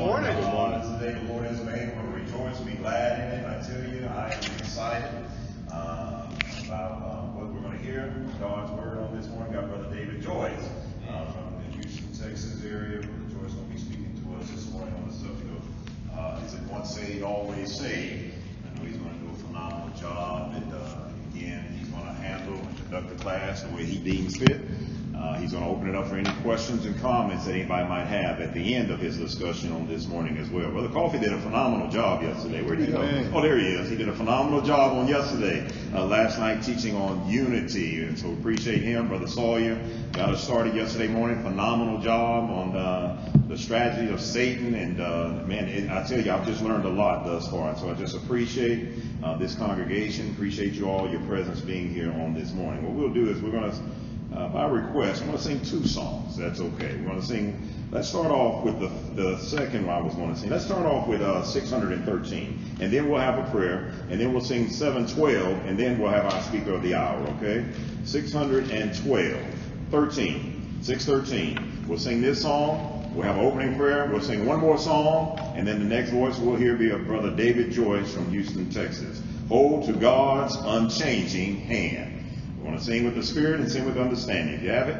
morning. Good morning. Is the Lord has made. To rejoice, be glad in it. I tell you, I am excited uh, about uh, what we're going to hear God's word on this morning. Got Brother David Joyce uh, from the Houston, Texas area. Brother Joyce will be speaking to us this morning on the subject of uh, is it once saved, always saved? I know he's going to do a phenomenal job. And uh, again, he's going to handle and conduct the class the way he deems fit. Uh, he's going to open it up for any questions and comments that anybody might have at the end of his discussion on this morning as well. Brother Coffee did a phenomenal job yesterday. Where'd he go? Oh, there he is. He did a phenomenal job on yesterday. Uh, last night teaching on unity, and so appreciate him. Brother Sawyer got us started yesterday morning. Phenomenal job on uh, the strategy of Satan, and uh, man, it, I tell you, I've just learned a lot thus far. And so I just appreciate uh, this congregation. Appreciate you all your presence being here on this morning. What we'll do is we're going to uh, by request, I'm going to sing two songs. That's okay. We're going to sing, let's start off with the, the second one I was going to sing. Let's start off with uh, 613, and then we'll have a prayer, and then we'll sing 712, and then we'll have our speaker of the hour, okay? 612, 13, 613. We'll sing this song. We'll have an opening prayer. We'll sing one more song, and then the next voice we'll hear be of Brother David Joyce from Houston, Texas. Hold to God's unchanging hand. We want to sing with the Spirit and sing with understanding. If you have it,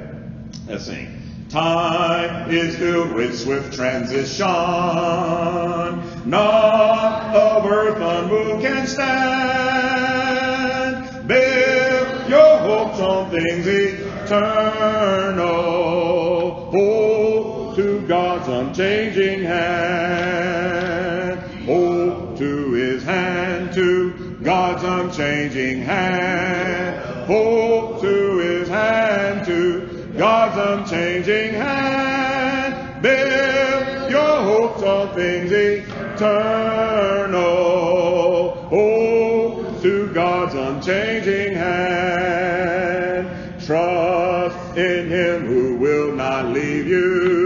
let's sing. Time is filled with swift transition. Not of earth unmoved can stand. Build your hopes on things eternal. Hold to God's unchanging hand. Hold to his hand, to God's unchanging hand. Hold to his hand, to God's unchanging hand. Build your hopes on things eternal. Hold to God's unchanging hand. Trust in him who will not leave you.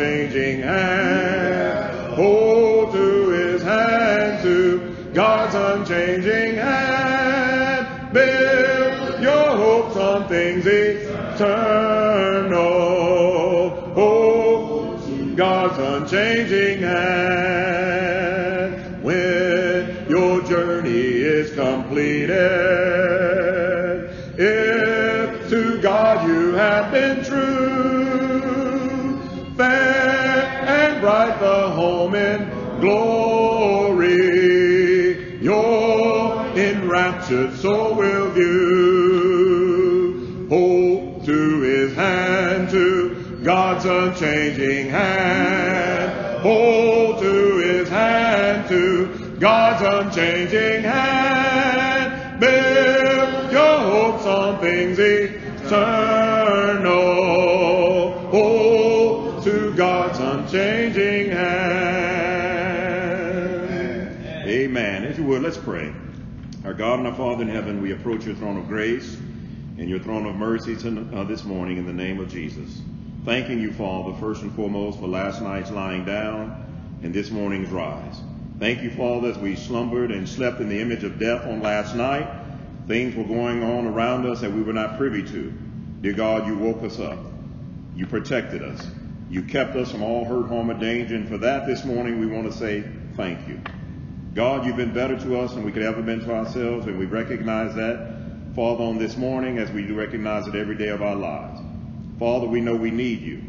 Unchanging hand. Hold to his hand, to God's unchanging hand. Build your hopes on things eternal. Hold to God's unchanging hand. When your journey is completed, if to God you have been true, and bright the home in glory, your enraptured soul will view. Hold to his hand, to God's unchanging hand. Hold to his hand, to God's unchanging hand. Build your hopes on things eternal. Would, let's pray. Our God and our Father in heaven, we approach your throne of grace and your throne of mercy uh, this morning in the name of Jesus. Thanking you, Father, first and foremost for last night's lying down and this morning's rise. Thank you, Father, as we slumbered and slept in the image of death on last night. Things were going on around us that we were not privy to. Dear God, you woke us up. You protected us. You kept us from all hurt, harm, or danger. And for that this morning, we want to say thank you. God, you've been better to us than we could ever been to ourselves, and we recognize that, Father, on this morning as we do recognize it every day of our lives. Father, we know we need you.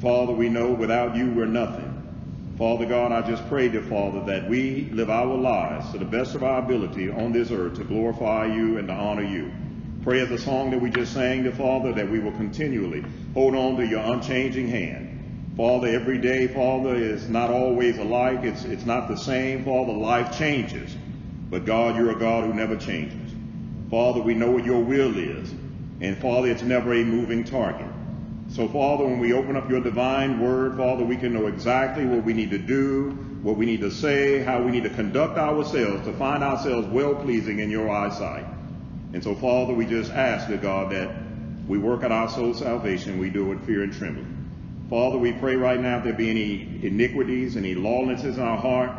Father, we know without you we're nothing. Father God, I just pray, dear Father, that we live our lives to the best of our ability on this earth to glorify you and to honor you. Pray as the song that we just sang, dear Father, that we will continually hold on to your unchanging hand. Father, every day, Father, is not always alike. It's, it's not the same. Father, life changes. But God, you're a God who never changes. Father, we know what your will is. And Father, it's never a moving target. So, Father, when we open up your divine word, Father, we can know exactly what we need to do, what we need to say, how we need to conduct ourselves to find ourselves well pleasing in your eyesight. And so, Father, we just ask, dear God, that we work out our soul salvation. We do it with fear and trembling. Father, we pray right now if there be any iniquities, any lawlessness in our heart.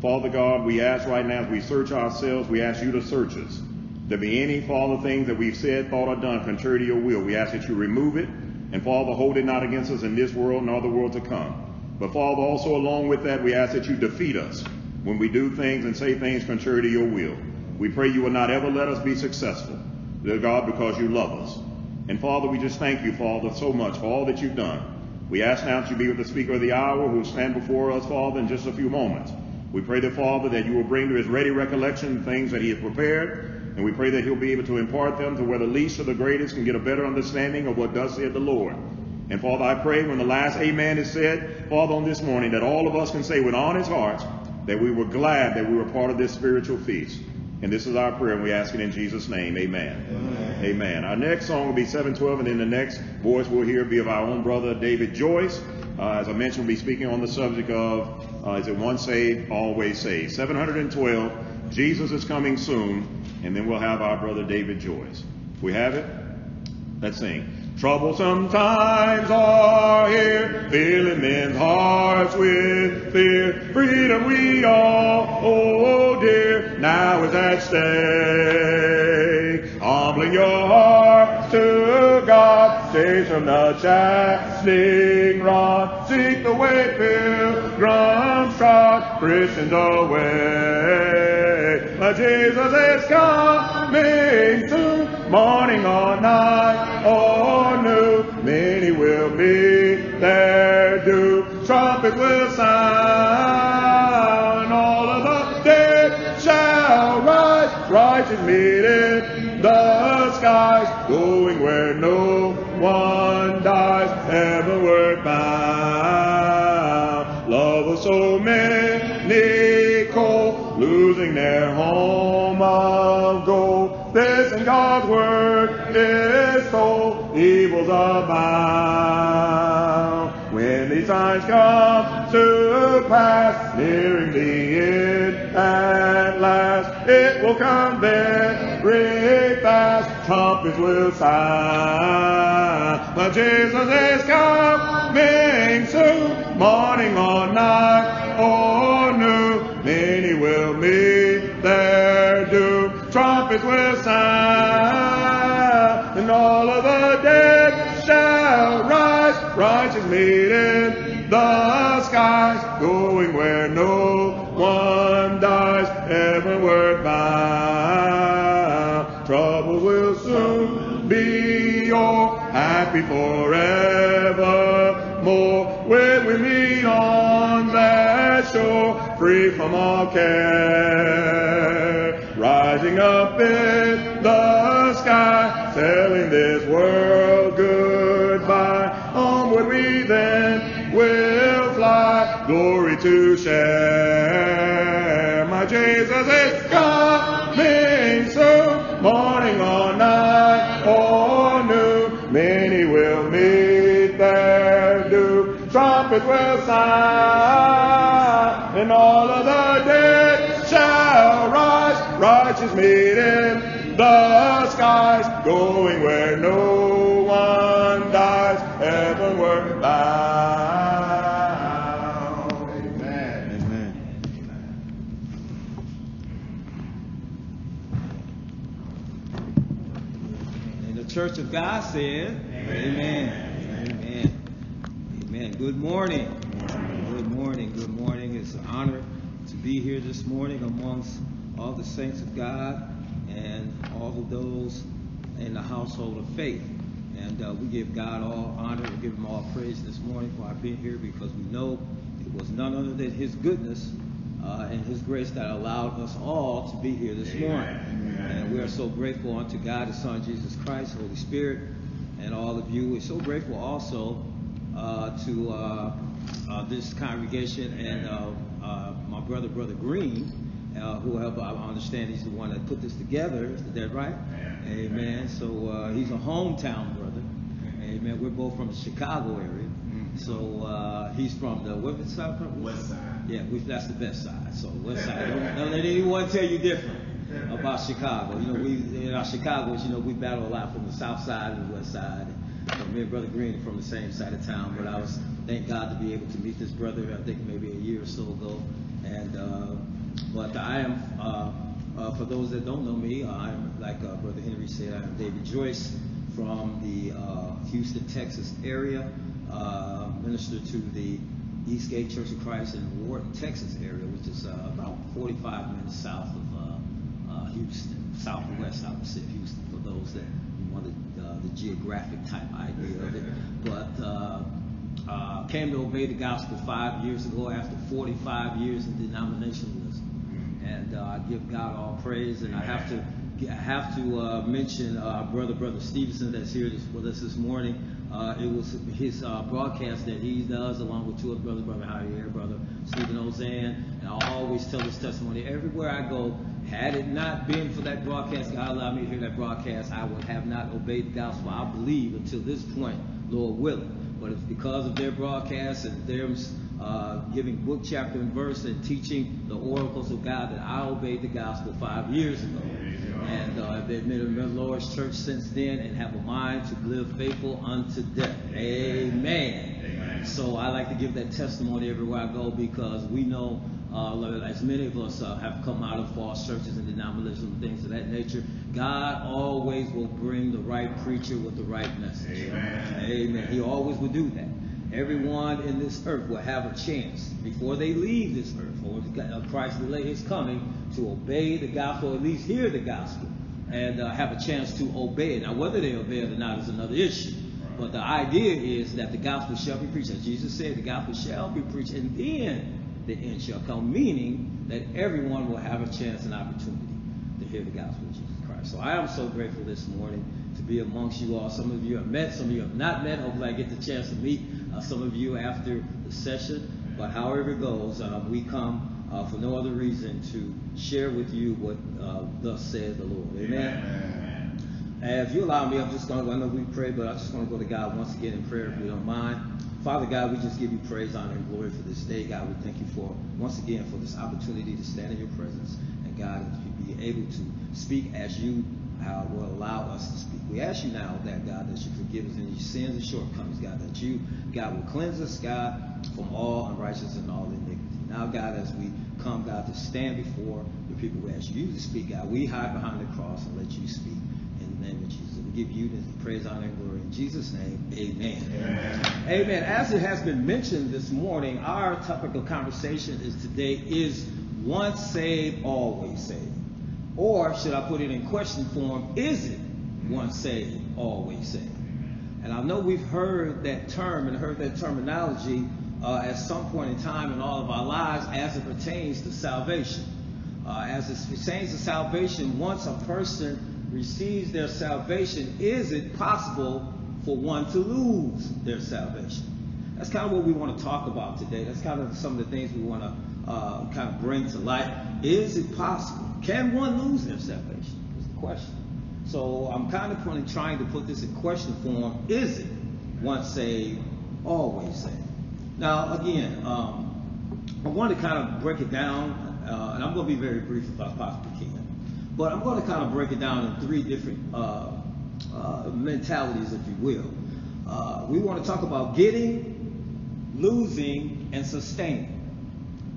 Father God, we ask right now as we search ourselves, we ask you to search us. There be any, Father, things that we've said, thought, or done contrary to your will. We ask that you remove it. And Father, hold it not against us in this world nor the world to come. But Father, also along with that, we ask that you defeat us when we do things and say things contrary to your will. We pray you will not ever let us be successful, dear God, because you love us. And Father, we just thank you, Father, so much for all that you've done. We ask now that you be with the speaker of the hour who will stand before us, Father, in just a few moments. We pray that, Father, that you will bring to his ready recollection things that he has prepared, and we pray that he'll be able to impart them to where the least or the greatest can get a better understanding of what does say the Lord. And Father, I pray when the last amen is said, Father, on this morning, that all of us can say with honest hearts that we were glad that we were part of this spiritual feast. And this is our prayer, and we ask it in Jesus' name. Amen. Amen. Amen. Our next song will be 712, and then the next voice we'll hear will be of our own brother, David Joyce. Uh, as I mentioned, we'll be speaking on the subject of uh, is it once saved, always saved? 712, Jesus is coming soon, and then we'll have our brother David Joyce. We have it? Let's sing. Troublesome times are here, filling men's hearts with fear. Freedom we all hold dear, now is at stake. Humbling your heart to God, saves from the chastening rod. Seek the way pilgrims trod, Christians away. But Jesus is coming soon, morning or night or noon. Many will meet their doom. Trumpet will sound, all of the dead shall rise. Righteous meet in the skies, going where no one God's word is told, evils abound. When these signs come to pass, nearing the end at last, it will come very fast. Trumpets will sound. But Jesus is coming soon, morning or night or noon. Many will meet. Trumpets will sound, and all of the dead shall rise. Righteous meet in the skies, going where no one dies, heavenward bound. Troubles will soon be o'er, happy forevermore, when we meet on that shore, free from all care. Rising up in the sky, telling this world goodbye. Onward we then will fly, glory to share. My Jesus is coming soon, morning or night or noon. Many will meet their doom. Trumpet will sound, and all of the In the skies, going where no one dies, heavenward bound. Amen. Amen. And the church of God said, Amen. Amen. Amen. Good morning. Good morning. Good morning. It's an honor to be here this morning amongst all the saints of God and all of those in the household of faith. And uh, we give God all honor, we give him all praise this morning for our being here because we know it was none other than his goodness uh, and his grace that allowed us all to be here this morning. And we are so grateful unto God, His Son, Jesus Christ, Holy Spirit, and all of you. We're so grateful also uh, to uh, uh, this congregation and uh, uh, my brother, Brother Green, uh, who helped, I understand he's the one that put this together. Is that right? Amen. So uh, he's a hometown brother. Amen. We're both from the Chicago area. So uh, he's from the what side? From? West side. Yeah, we, that's the best side. So west side. Don't, don't let anyone tell you different. about Chicago. You know, we in our Chicago's, you know, we battle a lot from the south side and the west side. And, me and Brother Green are from the same side of town, but I was thank God to be able to meet this brother. I think maybe a year or so ago, and uh, but I am. Uh, uh, for those that don't know me, uh, I'm like uh, Brother Henry said, I'm David Joyce from the uh, Houston, Texas area. Uh, minister to the Eastgate Church of Christ in Wharton, Texas area, which is uh, about 45 minutes south of Houston, southwest, I would say, Houston, for those that wanted the geographic type idea of it. But came to obey the gospel five years ago after 45 years in denominationalism and uh, I give God all praise. And I have to have to uh, mention our brother, brother Stevenson, that's here with us this morning. Uh, it was his uh, broadcast that he does along with two other brothers, brother Javier, brother Stephen Ozan, and I always tell this testimony everywhere I go. Had it not been for that broadcast, God allowed me to hear that broadcast, I would have not obeyed the gospel. I believe until this point, Lord willing. But it's because of their broadcast and their uh, giving book, chapter, and verse, and teaching the oracles of God that I obeyed the gospel five years ago. And uh, I've been in the Lord's church since then and have a mind to live faithful unto death. Amen. Amen. So I like to give that testimony everywhere I go because we know, uh, as many of us uh, have come out of false churches and denominations and things of that nature, God always will bring the right preacher with the right message. Amen. Amen. He always will do that everyone in this earth will have a chance before they leave this earth, or Christ delay his coming, to obey the gospel, or at least hear the gospel, and uh, have a chance to obey it. Now, whether they obey it or not is another issue. But the idea is that the gospel shall be preached. As Jesus said, the gospel shall be preached, and then the end shall come, meaning that everyone will have a chance and opportunity to hear the gospel. So I am so grateful this morning to be amongst you all. Some of you have met, some of you have not met. Hopefully, I get the chance to meet uh, some of you after the session. But however it goes, uh, we come uh, for no other reason to share with you what uh, thus said the Lord. Amen. Amen. And if you allow me, I'm just going to, I know we pray, but I'm just want to go to God once again in prayer if you don't mind. Father God, we just give you praise, honor, and glory for this day. God, we thank you for, once again, for this opportunity to stand in your presence. And God, to be able to speak as you uh, will allow us to speak. We ask you now that, God, that you forgive us any sins and shortcomings, God, that you, God, will cleanse us, God, from all unrighteousness and all iniquity. Now, God, as we come, God, to stand before the people we ask you to speak, God, we hide behind the cross and let you speak in the name of Jesus. We give you the praise, honor, and glory. In Jesus' name, amen. amen. Amen. As it has been mentioned this morning, our topic of conversation is today is once saved, always saved. Or should I put it in question form? Is it once saved, always saved? And I know we've heard that term and heard that terminology uh, at some point in time in all of our lives as it pertains to salvation. Uh, as it pertains to salvation, once a person receives their salvation, is it possible for one to lose their salvation? That's kind of what we want to talk about today. That's kind of some of the things we want to uh, kind of bring to light. Is it possible? Can one lose their salvation? Is the question. So I'm kind of trying to put this in question form. Is it once saved, always saved? Now, again, um, I want to kind of break it down, uh, and I'm going to be very brief if I possibly can. But I'm going to kind of break it down in three different uh, uh, mentalities, if you will. Uh, we want to talk about getting, losing, and sustaining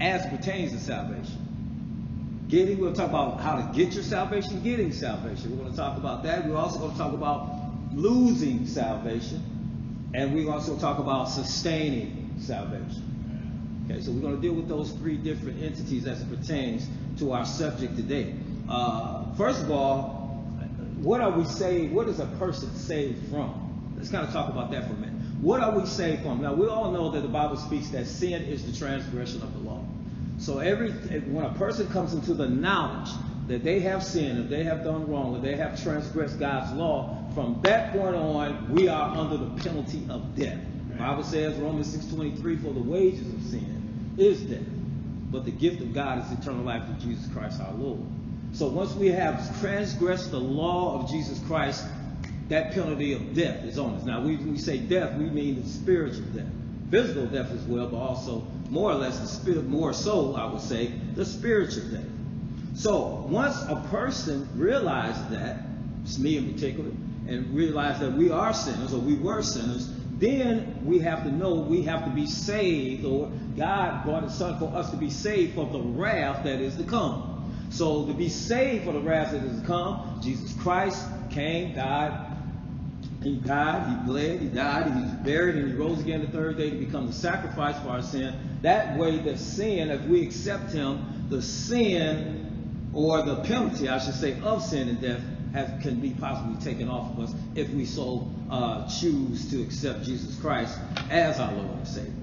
as pertains to salvation. Getting, we'll talk about how to get your salvation, getting salvation. We're going to talk about that. We're also going to talk about losing salvation. And we're also talk about sustaining salvation. Okay, so we're going to deal with those three different entities as it pertains to our subject today. Uh, first of all, what are we saved? What is a person saved from? Let's kind of talk about that for a minute. What are we saved from? Now, we all know that the Bible speaks that sin is the transgression of the law. So every when a person comes into the knowledge that they have sinned, if they have done wrong, if they have transgressed God's law, from that point on, we are under the penalty of death. The Bible says, Romans 6.23, for the wages of sin is death. But the gift of God is eternal life through Jesus Christ our Lord. So once we have transgressed the law of Jesus Christ, that penalty of death is on us. Now, when we say death, we mean the spiritual death. Physical death as well, but also more or less the spirit, more so, I would say, the spiritual thing. So once a person realizes that, it's me in particular, and realize that we are sinners or we were sinners, then we have to know we have to be saved, or God brought His Son for us to be saved from the wrath that is to come. So to be saved for the wrath that is to come, Jesus Christ came, died, he died, he bled, he died, he was buried, and he rose again the third day to become the sacrifice for our sin. That way, the sin, if we accept him, the sin or the penalty, I should say, of sin and death has, can be possibly taken off of us if we so uh, choose to accept Jesus Christ as our Lord and Savior.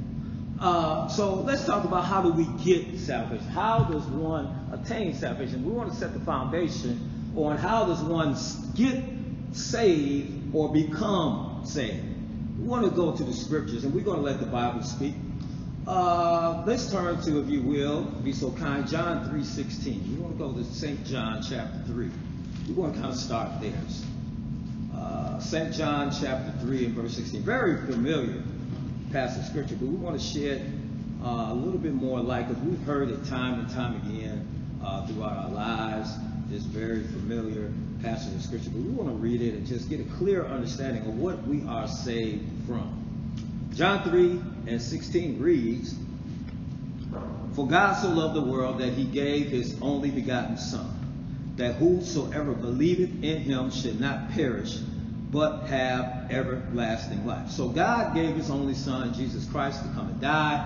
Uh, so let's talk about how do we get salvation? How does one attain salvation? We want to set the foundation on how does one get saved or become saved. We want to go to the scriptures and we're going to let the Bible speak. Uh, let's turn to, if you will, be so kind, John 3.16. We want to go to St. John chapter 3. We want to kind of start there. Uh, St. John chapter 3 and verse 16. Very familiar passage of scripture, but we want to shed uh, a little bit more light because we've heard it time and time again uh, throughout our lives. It's very familiar passage of scripture, but we want to read it and just get a clear understanding of what we are saved from. John 3 and 16 reads, For God so loved the world that he gave his only begotten Son, that whosoever believeth in him should not perish, but have everlasting life. So God gave his only Son, Jesus Christ, to come and die.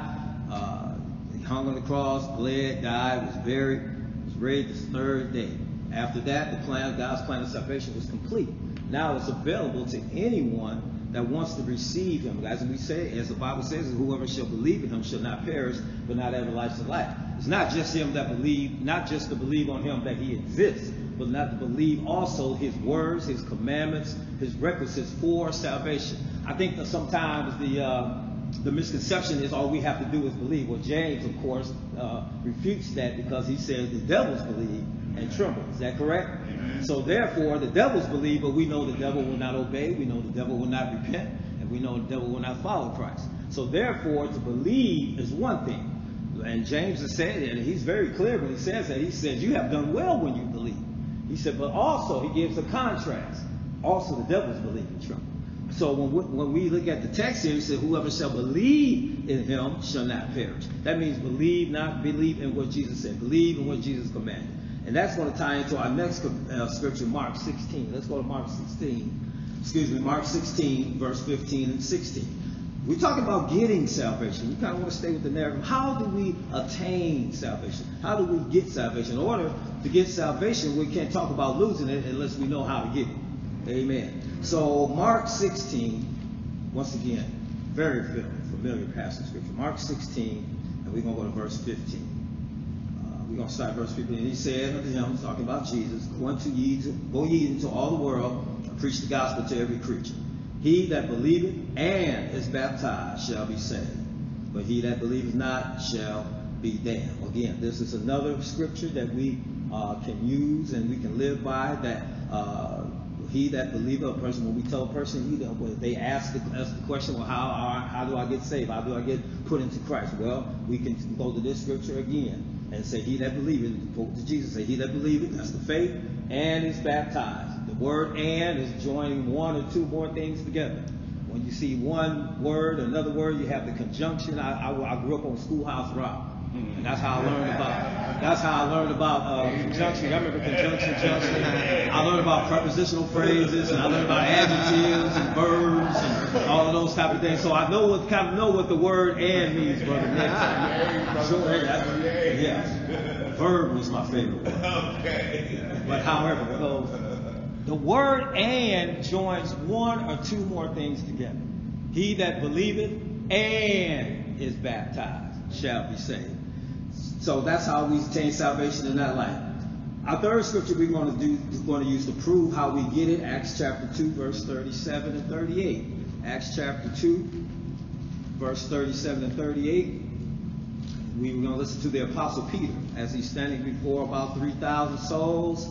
Uh, he hung on the cross, bled, died, was buried, was raised the third day. After that, the plan, God's plan of salvation was complete. Now it's available to anyone that wants to receive him. As we say, as the Bible says, whoever shall believe in him shall not perish, but not have everlasting life. It's not just him that believe, not just to believe on him that he exists, but not to believe also his words, his commandments, his requisites for salvation. I think that sometimes the uh, the misconception is all we have to do is believe. Well, James, of course, uh, refutes that because he says the devils believe and tremble. Is that correct? Amen. So therefore, the devils believe, but we know the devil will not obey. We know the devil will not repent, and we know the devil will not follow Christ. So therefore, to believe is one thing. And James has said it, and he's very clear when he says that. He says, you have done well when you believe. He said, but also, he gives a contrast. Also, the devils believe and tremble. So when we, when we look at the text here, he said, whoever shall believe in him shall not perish. That means believe, not believe in what Jesus said. Believe in what Jesus commanded. And that's going to tie into our next uh, scripture, Mark 16. Let's go to Mark 16. Excuse me, Mark 16, verse 15 and 16. We're talking about getting salvation. We kind of want to stay with the narrative. How do we attain salvation? How do we get salvation? In order to get salvation, we can't talk about losing it unless we know how to get it. Amen. So, Mark 16, once again, very familiar passage of scripture. Mark 16, and we're going to go to verse 15 we're going to start verse 15. And he said unto him, talking about Jesus, go, unto ye go ye into all the world and preach the gospel to every creature. He that believeth and is baptized shall be saved, but he that believeth not shall be damned. Again, this is another scripture that we uh, can use and we can live by that uh, he that believeth, a person, when we tell a person, he, they ask the, ask the question, well, how, how, how do I get saved? How do I get put into Christ? Well, we can go to this scripture again and say, He that believeth, quote to Jesus, say, He that believeth, that's the faith, and is baptized. The word and is joining one or two more things together. When you see one word, another word, you have the conjunction. I, I, I grew up on Schoolhouse Rock. And that's how I learned about. That's how I learned about uh, conjunction. I remember conjunction, junction. I learned about prepositional phrases, and I learned about adjectives and verbs and all of those type of things. So I know what kind of know what the word "and" means, brother. Sure, yeah, verb was my favorite word. Okay. But however, so the word "and" joins one or two more things together. He that believeth and is baptized shall be saved. So that's how we attain salvation in that life. Our third scripture we're going to do is going to use to prove how we get it. Acts chapter 2, verse 37 and 38. Acts chapter 2, verse 37 and 38. We are going to listen to the apostle Peter as he's standing before about 3,000 souls.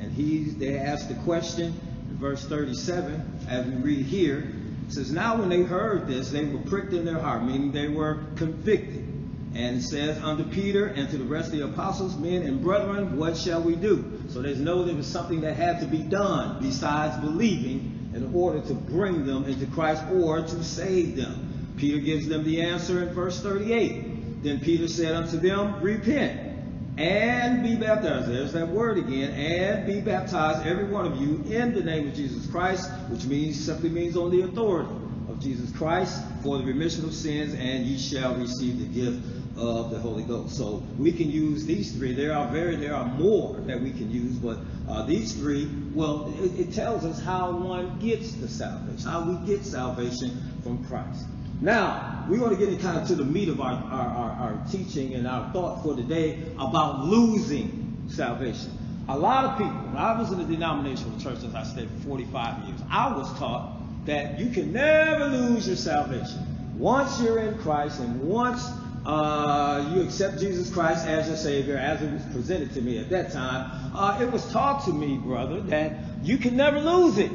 And he, they ask the question in verse 37, as we read here. Says, Now when they heard this, they were pricked in their heart, meaning they were convicted And says, unto Peter and to the rest of the apostles, men and brethren, what shall we do? So there's no, there was something that had to be done besides believing in order to bring them into Christ or to save them. Peter gives them the answer in verse 38. Then Peter said unto them, Repent and be baptized. There's that word again. And be baptized, every one of you, in the name of Jesus Christ, which means simply means on the authority of Jesus Christ for the remission of sins, and ye shall receive the gift of the Holy Ghost. So we can use these three. There are very, there are more that we can use, but uh, these three, well, it, it tells us how one gets the salvation, how we get salvation from Christ. Now, we're going to get in kind of to the meat of our, our, our, our teaching and our thought for today about losing salvation. A lot of people, when I was in a denominational church, as I stayed for 45 years, I was taught that you can never lose your salvation. Once you're in Christ and once uh, you accept Jesus Christ as your Savior, as it was presented to me at that time, uh, it was taught to me, brother, that you can never lose it.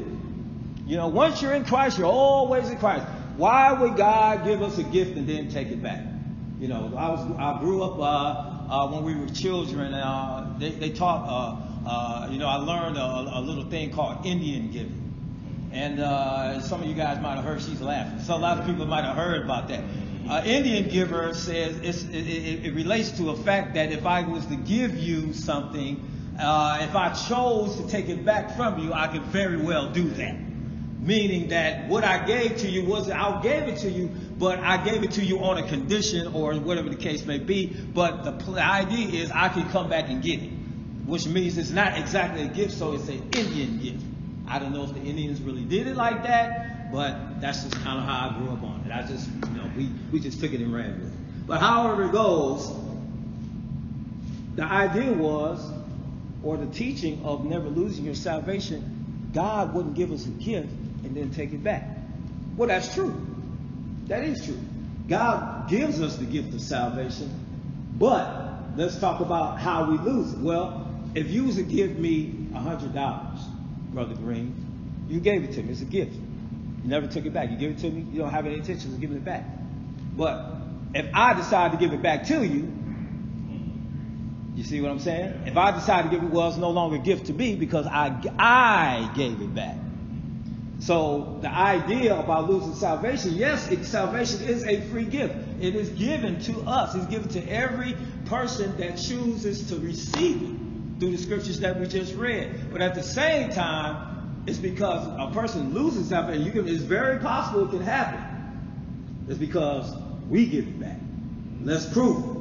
You know, once you're in Christ, you're always in Christ. Why would God give us a gift and then take it back? You know, I was I grew up uh, uh, when we were children. Uh, they, they taught, uh, you know, I learned a, a, little thing called Indian giving, and some of you guys might have heard. She's laughing. So a lot of people might have heard about that. Indian giver says it, it, it, relates to a fact that if I was to give you something, uh, if I chose to take it back from you, I could very well do that meaning that what I gave to you was I gave it to you, but I gave it to you on a condition or whatever the case may be. But the, idea is I can come back and get it, which means it's not exactly a gift, so it's an Indian gift. I don't know if the Indians really did it like that, but that's just kind of how I grew up on it. I just, we, we just took it and ran with it. But however it goes, the idea was, or the teaching of never losing your salvation, God wouldn't give us a gift and then take it back. Well, that's true. That is true. God gives us the gift of salvation, but let's talk about how we lose it. Well, if you was to give me a hundred dollars, Brother Green, you gave it to me. It's a gift. You never took it back. You give it to me. You don't have any intention of giving it back. But if I decide to give it back to you, you see what I'm saying? If I decide to give it, well, it's no longer a gift to me because I, I gave it back. So the idea about losing salvation, yes, it, salvation is a free gift. It is given to us. It's given to every person that chooses to receive it through the scriptures that we just read. But at the same time, it's because a person loses salvation. You can, it's very possible it can happen. It's because we give it back. Let's prove it.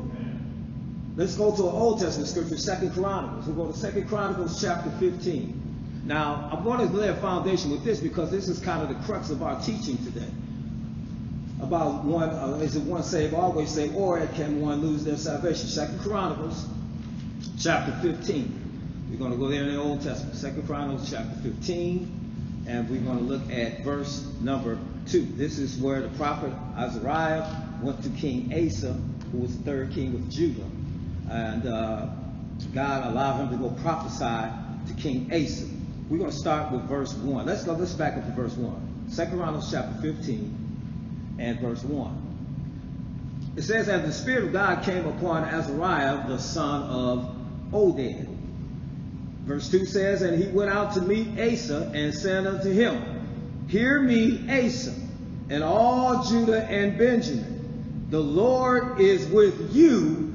Let's go to an Old Testament scripture, Second Chronicles. We'll go to Second Chronicles chapter 15. Now, I want to lay a foundation with this because this is kind of the crux of our teaching today. About one, uh, is it one saved, always saved, or can one lose their salvation? Second Chronicles, chapter 15. We're going to go there in the Old Testament. Second Chronicles, chapter 15, and we're going to look at verse number 2. This is where the prophet Azariah went to King Asa, who was the third king of Judah. And uh, God allowed him to go prophesy to King Asa. We're going to start with verse 1. Let's go, let's back up to verse 1. Second Chronicles chapter 15 and verse 1. It says, And the Spirit of God came upon Azariah, the son of Oded. Verse 2 says, And he went out to meet Asa and said unto him, Hear me, Asa, and all Judah and Benjamin. The Lord is with you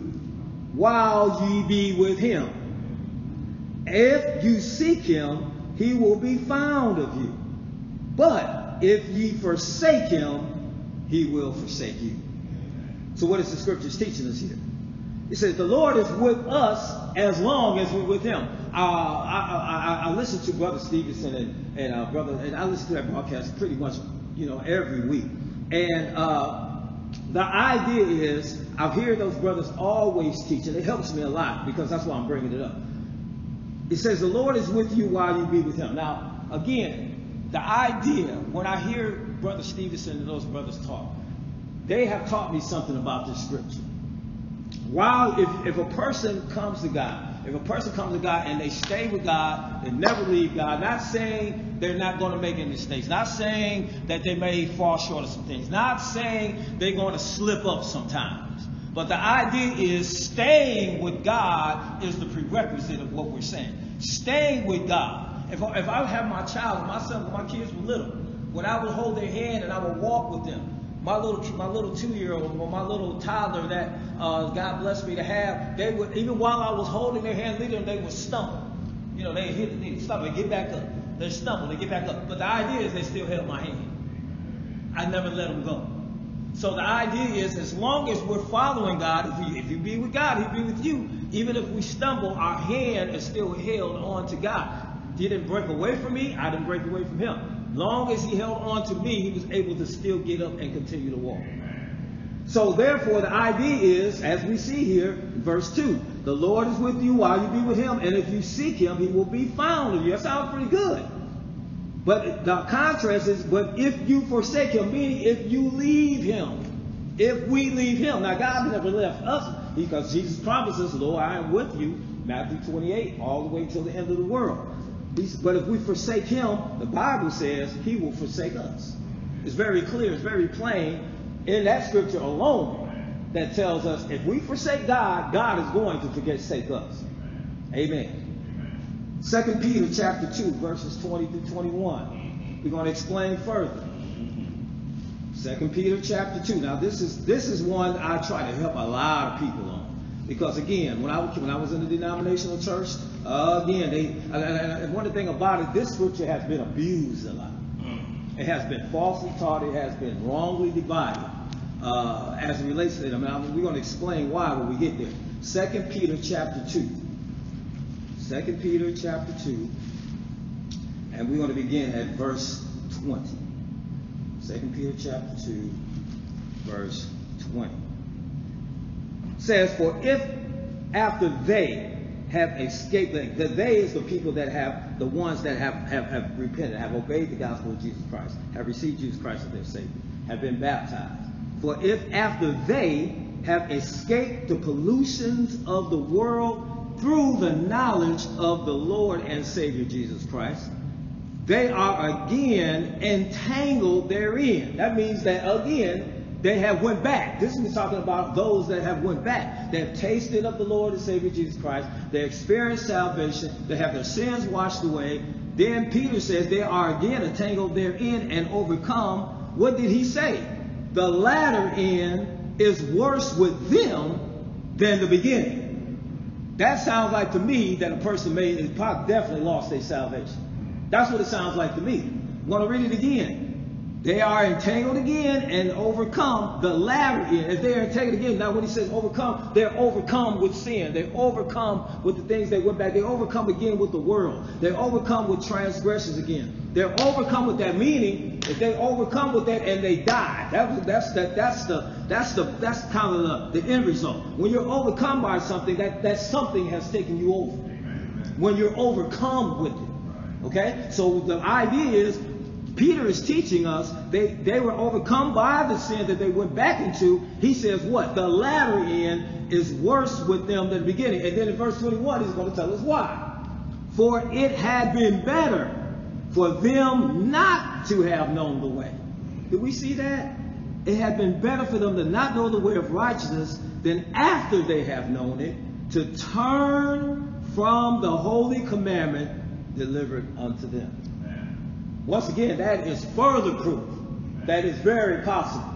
while ye be with him. If you seek him, he will be found of you. But if ye forsake him, he will forsake you. So what is the scriptures teaching us here? It says the Lord is with us as long as we're with him. Uh, I, I, I, listen to Brother Stevenson and, and uh, Brother, and I listen to that broadcast pretty much, you know, every week. And uh, the idea is, I hear those brothers always teach, and it helps me a lot because that's why I'm bringing it up. It says, The Lord is with you while you be with him. Now, again, the idea, when I hear Brother Stevenson and those brothers talk, they have taught me something about this scripture. While, if, if a person comes to God, if a person comes to God and they stay with God and never leave God, not saying they're not going to make any mistakes, not saying that they may fall short of some things, not saying they're going to slip up sometimes, But the idea is staying with God is the prerequisite of what we're saying. Staying with God. If I, if I have my child, my son, my kids were little, when I would hold their hand and I would walk with them, my little my little two year old or my little toddler that uh, God blessed me to have, they would even while I was holding their hand, leading them, they would stumble. You know, they hit, they stumble, they get back up, they stumble, they get back up. But the idea is they still held my hand. I never let them go. So the idea is, as long as we're following God, if you, if you be with God, He'll be with you. Even if we stumble, our hand is still held on to God. He didn't break away from me. I didn't break away from Him. Long as He held on to me, He was able to still get up and continue to walk. So therefore, the idea is, as we see here, verse 2, the Lord is with you while you be with him, and if you seek him, he will be found you. That sounds pretty good. But the contrast is, but if you forsake him, meaning if you leave him, if we leave him. Now, God never left us because Jesus promises, Lord, I am with you, Matthew 28, all the way till the end of the world. But if we forsake him, the Bible says he will forsake us. It's very clear, it's very plain in that scripture alone that tells us if we forsake God, God is going to forsake us. Amen. Second Peter chapter 2, verses 20 through 21. We're going to explain further. Second Peter chapter 2. Now this is this is one I try to help a lot of people. Because again, when I when I was in the denominational church, uh, again, they and one thing about it, this scripture has been abused a lot. It has been falsely taught. It has been wrongly divided uh, as it relates to it. I mean, I mean, we're going to explain why when we get there. Second Peter chapter two. Second Peter chapter 2, and we're going to begin at verse 20. Second Peter chapter 2, verse 20. Says, For if after they have escaped, the, the they is the people that have, the ones that have, have, have repented, have obeyed the gospel of Jesus Christ, have received Jesus Christ as their Savior, have been baptized. For if after they have escaped the pollutions of the world through the knowledge of the Lord and Savior Jesus Christ, they are again entangled therein. That means that again, they have went back. This is talking about those that have went back. They have tasted of the Lord and Savior Jesus Christ. They experienced salvation. They have their sins washed away. Then Peter says they are again entangled therein and overcome. What did he say? The latter end is worse with them than the beginning. That sounds like to me that a person may has definitely lost their salvation. That's what it sounds like to me. I'm going to read it again. They are entangled again and overcome the latter end. If they are entangled again, now when he says overcome, they're overcome with sin. They overcome with the things they went back. They overcome again with the world. They overcome with transgressions again. They're overcome with that. Meaning, if they overcome with that and they die, that, that's that that's the that's the that's kind of the, the end result. When you're overcome by something, that that something has taken you over. When you're overcome with it. Okay? So the idea is Peter is teaching us they, they were overcome by the sin that they went back into. He says what? The latter end is worse with them than the beginning. And then in verse 21, he's going to tell us why. For it had been better for them not to have known the way. Did we see that? It had been better for them to not know the way of righteousness than after they have known it to turn from the holy commandment delivered unto them. Once again, that is further proof that it's very possible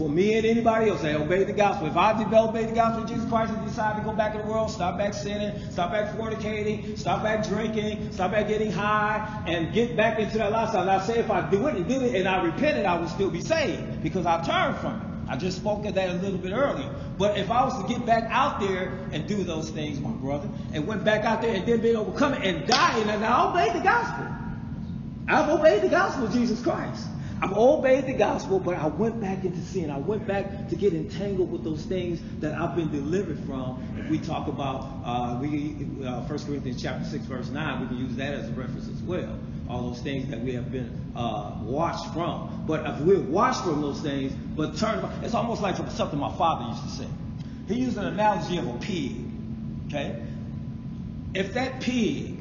for me and anybody else that obey the gospel. If I obey the gospel of Jesus Christ and decide to go back in the world, stop back sinning, stop back fornicating, stop back drinking, stop back getting high, and get back into that lifestyle. And I say if I do it and did it and I repented, I would still be saved because I turned from it. I just spoke of that a little bit earlier. But if I was to get back out there and do those things, my brother, and went back out there and then been overcome and dying, and I obeyed the gospel. I've obeyed the gospel of Jesus Christ. I've obeyed the gospel, but I went back into sin. I went back to get entangled with those things that I've been delivered from. If we talk about uh, we, uh, 1 Corinthians chapter 6, verse 9, we can use that as a reference as well. All those things that we have been uh, washed from. But if we're washed from those things, but turn, it's almost like something my father used to say. He used an analogy of a pig. Okay? If that pig,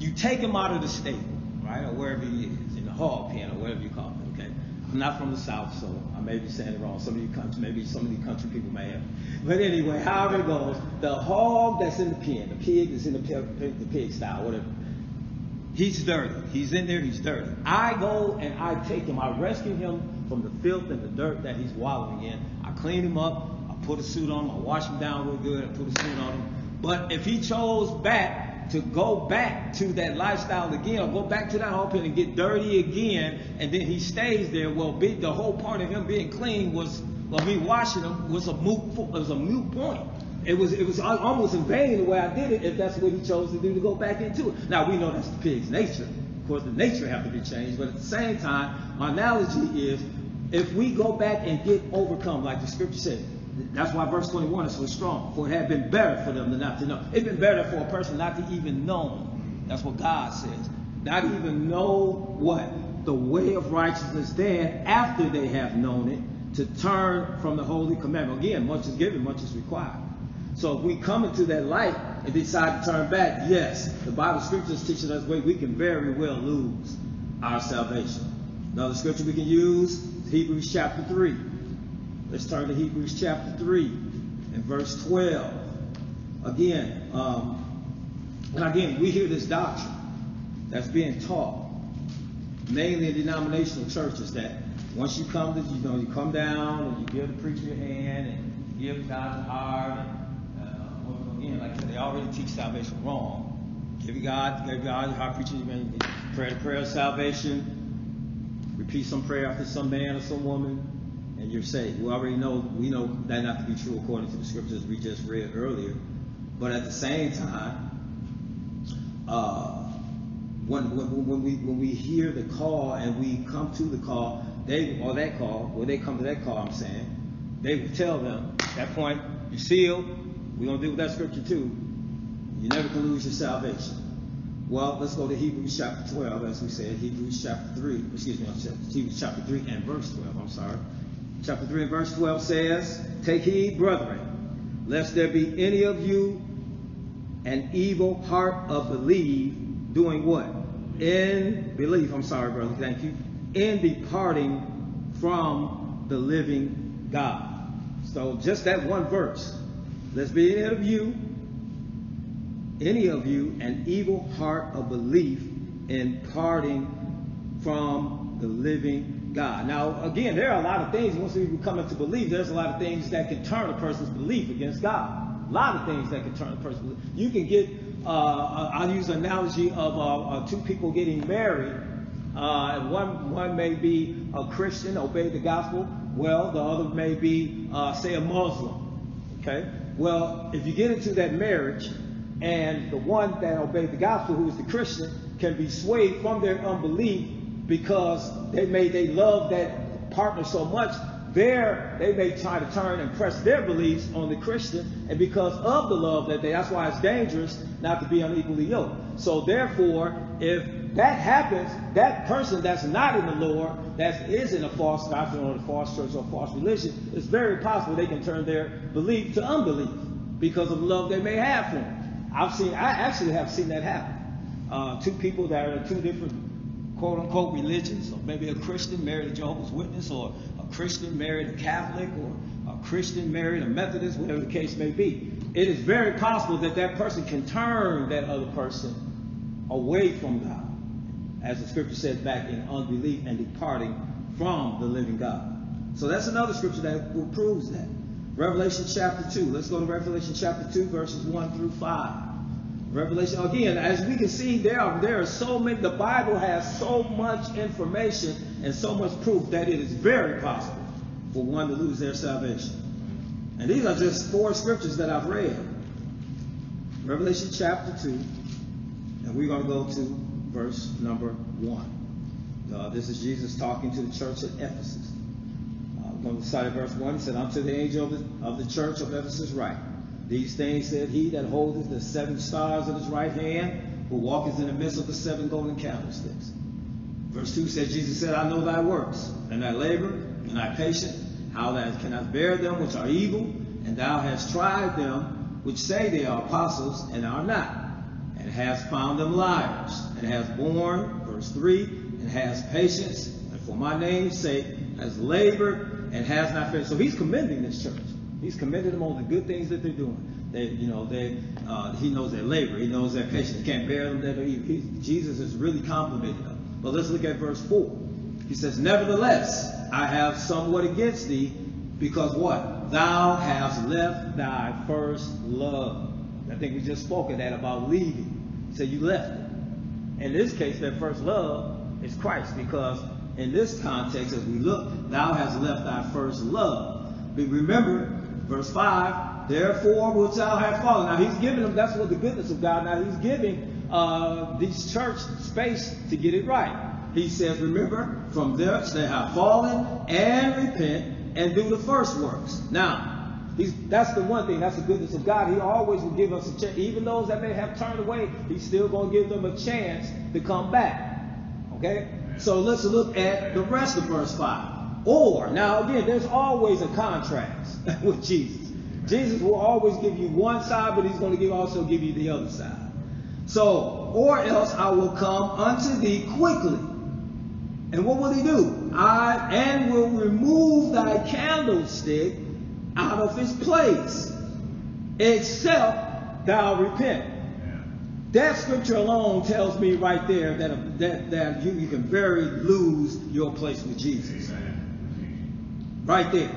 you take him out of the stable, right, or wherever he is, in the hog pen or whatever you call it, okay? I'm not from the South, so I may be saying it wrong. Some of you country, maybe some of you country people may have. But anyway, however it goes, the hog that's in the pen, the pig that's in the pig, the pig style, whatever. He's dirty. He's in there. He's dirty. I go and I take him. I rescue him from the filth and the dirt that he's wallowing in. I clean him up. I put a suit on him. I wash him down real good. I put a suit on him. But if he chose back to go back to that lifestyle again, or go back to that hog pen and get dirty again, and then he stays there, well, be, the whole part of him being clean was, well, me washing him was a moot, was a moot point. It was it was almost in vain the way I did it if that's what he chose to do to go back into it. Now we know that's the pig's nature. Of course, the nature have to be changed, but at the same time, my analogy is if we go back and get overcome, like the scripture said, that's why verse 21 is so strong. For it had been better for them to not to know. It'd been better for a person not to even know. That's what God says. Not even know what? The way of righteousness is then after they have known it to turn from the holy commandment. Again, much is given, much is required. So if we come into that light and decide to turn back, yes, the Bible scriptures teaching us way we can very well lose our salvation. Another scripture we can use Hebrews chapter 3. Let's turn to Hebrews chapter 3 and verse 12. Again, um, and again, we hear this doctrine that's being taught, mainly in denominational churches, that once you come to, you know, you come down and you give the preacher your hand and give God the heart and again, like I said, they already teach salvation wrong. Give God, give God how preaching, you pray the prayer of salvation, repeat some prayer after some man or some woman, and you're saved. We already know, we know that not to be true according to the scriptures we just read earlier. But at the same time, uh, when, when, when, we when we hear the call and we come to the call, they or that call, or they come to that call, I'm saying, they will tell them at that point, you're sealed, we're going to deal with that scripture too. You never can lose your salvation. Well, let's go to Hebrews chapter 12, as we said. Hebrews chapter 3, excuse me, Hebrews chapter 3 and verse 12, I'm sorry. Chapter 3 and verse 12 says, Take heed, brethren, lest there be any of you an evil heart of belief, doing what? In belief, I'm sorry, brother, thank you. In departing from the living God. So just that one verse Lest be any of you, any of you, an evil heart of belief in parting from the living Now, again, there are a lot of things, once we come into belief, there's a lot of things that can turn a person's belief against God. A lot of things that can turn a person's belief. You can get, uh, uh I'll use an analogy of uh, uh, two people getting married. Uh, one, one may be a Christian, obey the gospel. Well, the other may be, uh, say, a Muslim. Okay? Well, if you get into that marriage and the one that obeyed the gospel, who is the Christian, can be swayed from their unbelief because they may they love that partner so much, there they may try to turn and press their beliefs on the Christian, and because of the love that they that's why it's dangerous not to be unequally yoked. So therefore, if that happens, that person that's not in the Lord, that is in a false doctrine or a false church or a false religion, it's very possible they can turn their belief to unbelief because of the love they may have for him. I've seen, I actually have seen that happen. Uh, two people that are two different quote unquote religions, or maybe a Christian married a Jehovah's Witness, or a Christian married a Catholic, or a Christian married a Methodist, whatever the case may be. It is very possible that that person can turn that other person away from God as the scripture says back in unbelief and departing from the living God. So that's another scripture that proves that. Revelation chapter 2. Let's go to Revelation chapter 2, verses 1 through 5. Revelation, again, as we can see, there are, there are so many, the Bible has so much information and so much proof that it is very possible for one to lose their salvation. And these are just four scriptures that I've read. Revelation chapter 2, and we're going to go to verse number 1. Uh, this is Jesus talking to the church at Ephesus. On the side of verse 1, he said, Unto the angel of the, of the church of Ephesus write, These things said he that holdeth the seven stars in his right hand, who walketh in the midst of the seven golden candlesticks. Verse 2 says, Jesus said, I know thy works, and thy labor, and thy patience, how thou cannot bear them which are evil, and thou hast tried them which say they are apostles and are not and hast found them liars, and has borne, verse 3, and has patience, and for my name's sake has labored and has not failed. So he's commending this church. He's commending them on the good things that they're doing. They, you know, they, uh, he knows their labor. He knows their patience. He can't bear them that are evil. Jesus is really complimenting them. But let's look at verse 4. He says, Nevertheless, I have somewhat against thee, because what? Thou hast left thy first love. I think we just spoke of that about leaving. Said you left it. In this case, their first love is Christ, because in this context, as we look, thou hast left thy first love. But remember, verse 5, therefore wilt thou have fallen. Now he's giving them, that's what the goodness of God. Now he's giving uh, these church space to get it right. He says, remember, from there they have fallen and repent and do the first works. Now, He's, that's the one thing. That's the goodness of God. He always will give us a chance. Even those that may have turned away, He's still going to give them a chance to come back. Okay? So let's look at the rest of verse 5. Or, now again, there's always a contrast with Jesus. Jesus will always give you one side, but He's going to give, also give you the other side. So, or else I will come unto thee quickly. And what will he do? I and will remove thy candlestick out of his place, except thou repent. That scripture alone tells me right there that, that, that you, you can very lose your place with Jesus. Right there.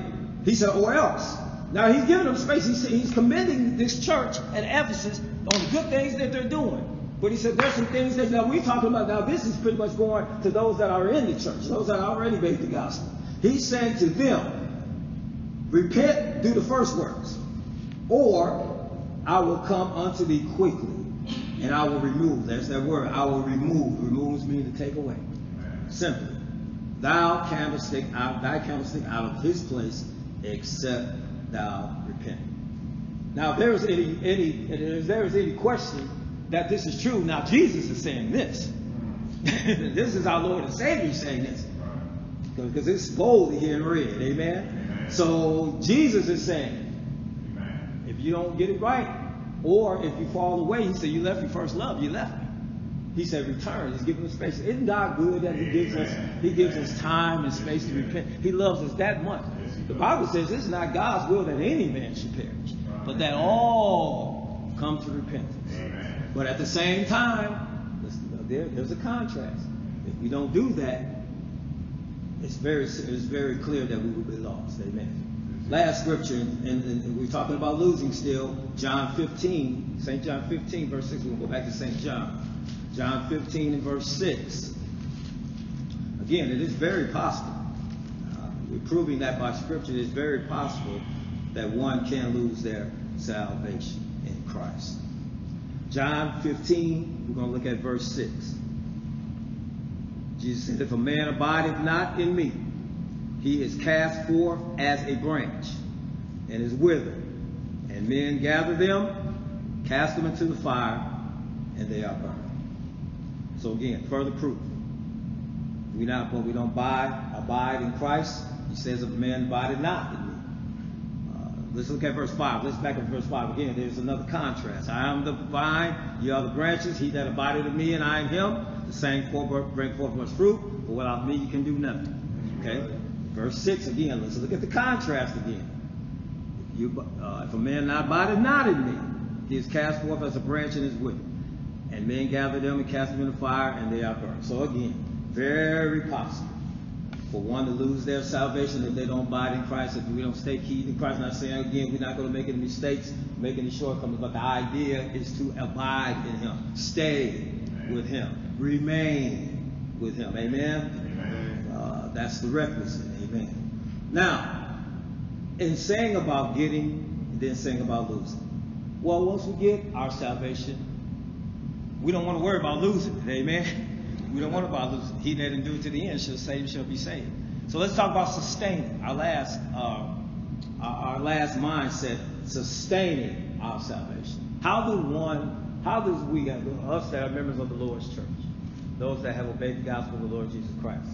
He said, or else. Now he's giving them space. He's, he's commending this church at Ephesus on the good things that they're doing. But he said there's some things that now we're talking about. Now this is pretty much going to those that are in the church, those that already made the gospel. He's saying to them, repent, do the first works, or I will come unto thee quickly, and I will remove. There's that word. I will remove. Remove means to take away. Simply, thou candlestick out, thy candlestick out of his place, except thou repent. Now, if there is any any if there is any question that this is true. Now, Jesus is saying this. this is our Lord and Savior saying this. Because it's bold here in red. Amen? Amen? So, Jesus is saying, Amen. if you don't get it right, or if you fall away, he said, you left your first love. You left. He said, return. He's giving us space. Isn't God good that He gives us He gives us time and space to repent? He loves us that much. The Bible says it's not God's will that any man should perish, but that all come to repentance. But at the same time, there, there's a contrast. If we don't do that, it's very, it's very clear that we will be lost. Amen. Last scripture, and, and we're talking about losing still, John 15, St. John 15, verse 6. We'll go back to St. John. John 15 and verse 6. Again, it is very possible. Uh, we're proving that by scripture. It is very possible that one can lose their salvation in Christ. John 15, we're going to look at verse 6. Jesus said, If a man abideth not in me, he is cast forth as a branch and is withered. And men gather them, cast them into the fire, and they are burned. So again, further proof. We not when we don't abide, abide in Christ, he says, if a man abideth not in me. Uh, let's look at verse 5. Let's back up verse 5 again. There's another contrast. I am the vine, ye are the branches. He that abideth in me, and I in him, the same bring forth much fruit. But without me, you can do nothing. Okay? Verse 6 again. Let's look at the contrast again. If, you, uh, if a man not abideth not in me, he is cast forth as a branch and is withered. And men gather them and cast them in the fire, and they are burned. So again, very possible for one to lose their salvation if they don't abide in Christ, if we don't stay keyed in Christ. Not saying again we're not going to make any mistakes, make any shortcomings, but the idea is to abide in Him, stay Amen. with Him, remain with Him. Amen. Amen. Uh, that's the requisite. Amen. Now, in saying about getting, and then saying about losing. Well, once we get our salvation, we don't want to worry about losing it. Amen. We don't want to losing. He that endure to the end shall save, shall be saved. So let's talk about sustaining. Our last, uh, our, last mindset, sustaining our salvation. How do one, how does we, us that are members of the Lord's church, those that have obeyed the gospel of the Lord Jesus Christ,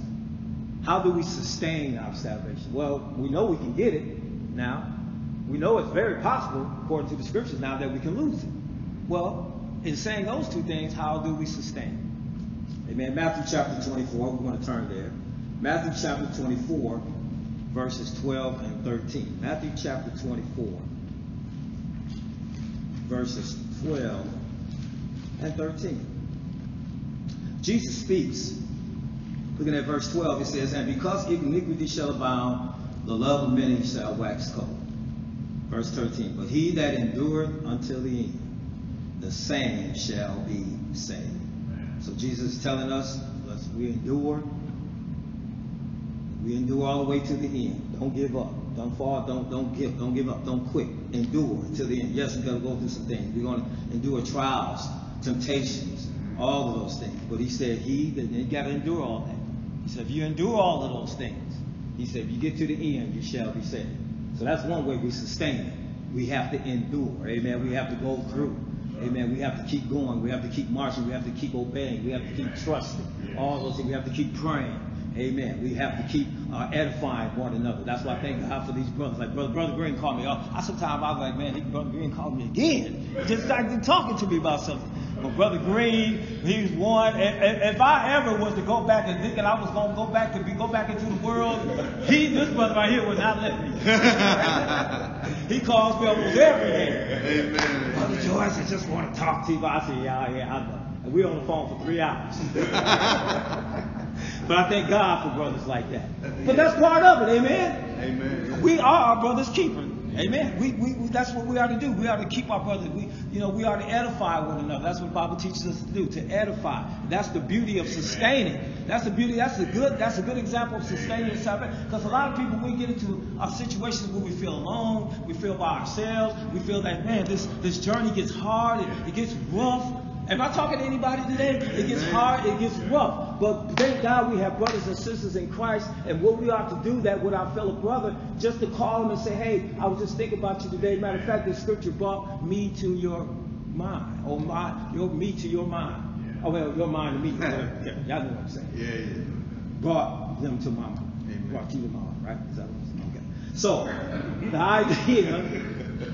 how do we sustain our salvation? Well, we know we can get it now. We know it's very possible, according to the scriptures now, that we can lose it. Well, in saying those two things, how do we sustain Amen. Matthew chapter 24. We're going to turn there. Matthew chapter 24 verses 12 and 13. Matthew chapter 24, verses 12 and 13. Jesus speaks. Looking at verse 12, it says, And because iniquity shall abound, the love of many shall wax cold. Verse 13, But he that endureth until the end, the same shall be saved. So Jesus is telling us, let's we endure. We endure all the way to the end. Don't give up. Don't fall. Don't don't give. Don't give up. Don't quit. Endure until the end. Yes, we're gonna go through some things. We're gonna endure trials, temptations, all of those things. But he said, He that you gotta endure all that. He said, if you endure all of those things, he said, if you get to the end, you shall be saved. So that's one way we sustain it. We have to endure. Amen. We have to go through. Amen. We have to keep going. We have to keep marching. We have to keep obeying. We have to keep trusting. All those things. We have to keep praying. Amen. We have to keep uh, edifying one another. That's why I thank God for these brothers. Like brother, brother Green called me. I sometimes I was like, man, brother Green called me again, just like talking to me about something. But brother Green, he's one. If I ever was to go back and thinking I was going to go back to be go back into the world, he this brother right here would not let me. he calls me almost every day. Amen. Brother Joyce, I just want to talk to you. I say, yeah, yeah, I know. And we're on the phone for three hours. But I thank God for brothers like that. But that's part of it, amen. Amen. We are our brother's keeper. Amen. We, we, we, that's what we are to do. We are to keep our brothers. We, you know, we are to edify one another. That's what the Bible teaches us to do, to edify. That's the beauty of sustaining. That's the beauty. That's a good. That's a good example of sustaining salvation. Because a lot of people, we get into our situations where we feel alone, we feel by ourselves, we feel that man, this this journey gets hard, it, it gets rough. Am I talking to anybody today? It gets hard, it gets rough. But thank God we have brothers and sisters in Christ. And what we ought to do that with our fellow brother, just to call him and say, hey, I was just thinking about you today. Matter of fact, this scripture brought me to your mind. Or my your me to your mind. Oh well, your mind to me. yeah, y'all know what I'm saying. Yeah, yeah. Brought them to my mind. Amen. Brought you to my mind, right? Is that what I'm saying? Okay. So the idea,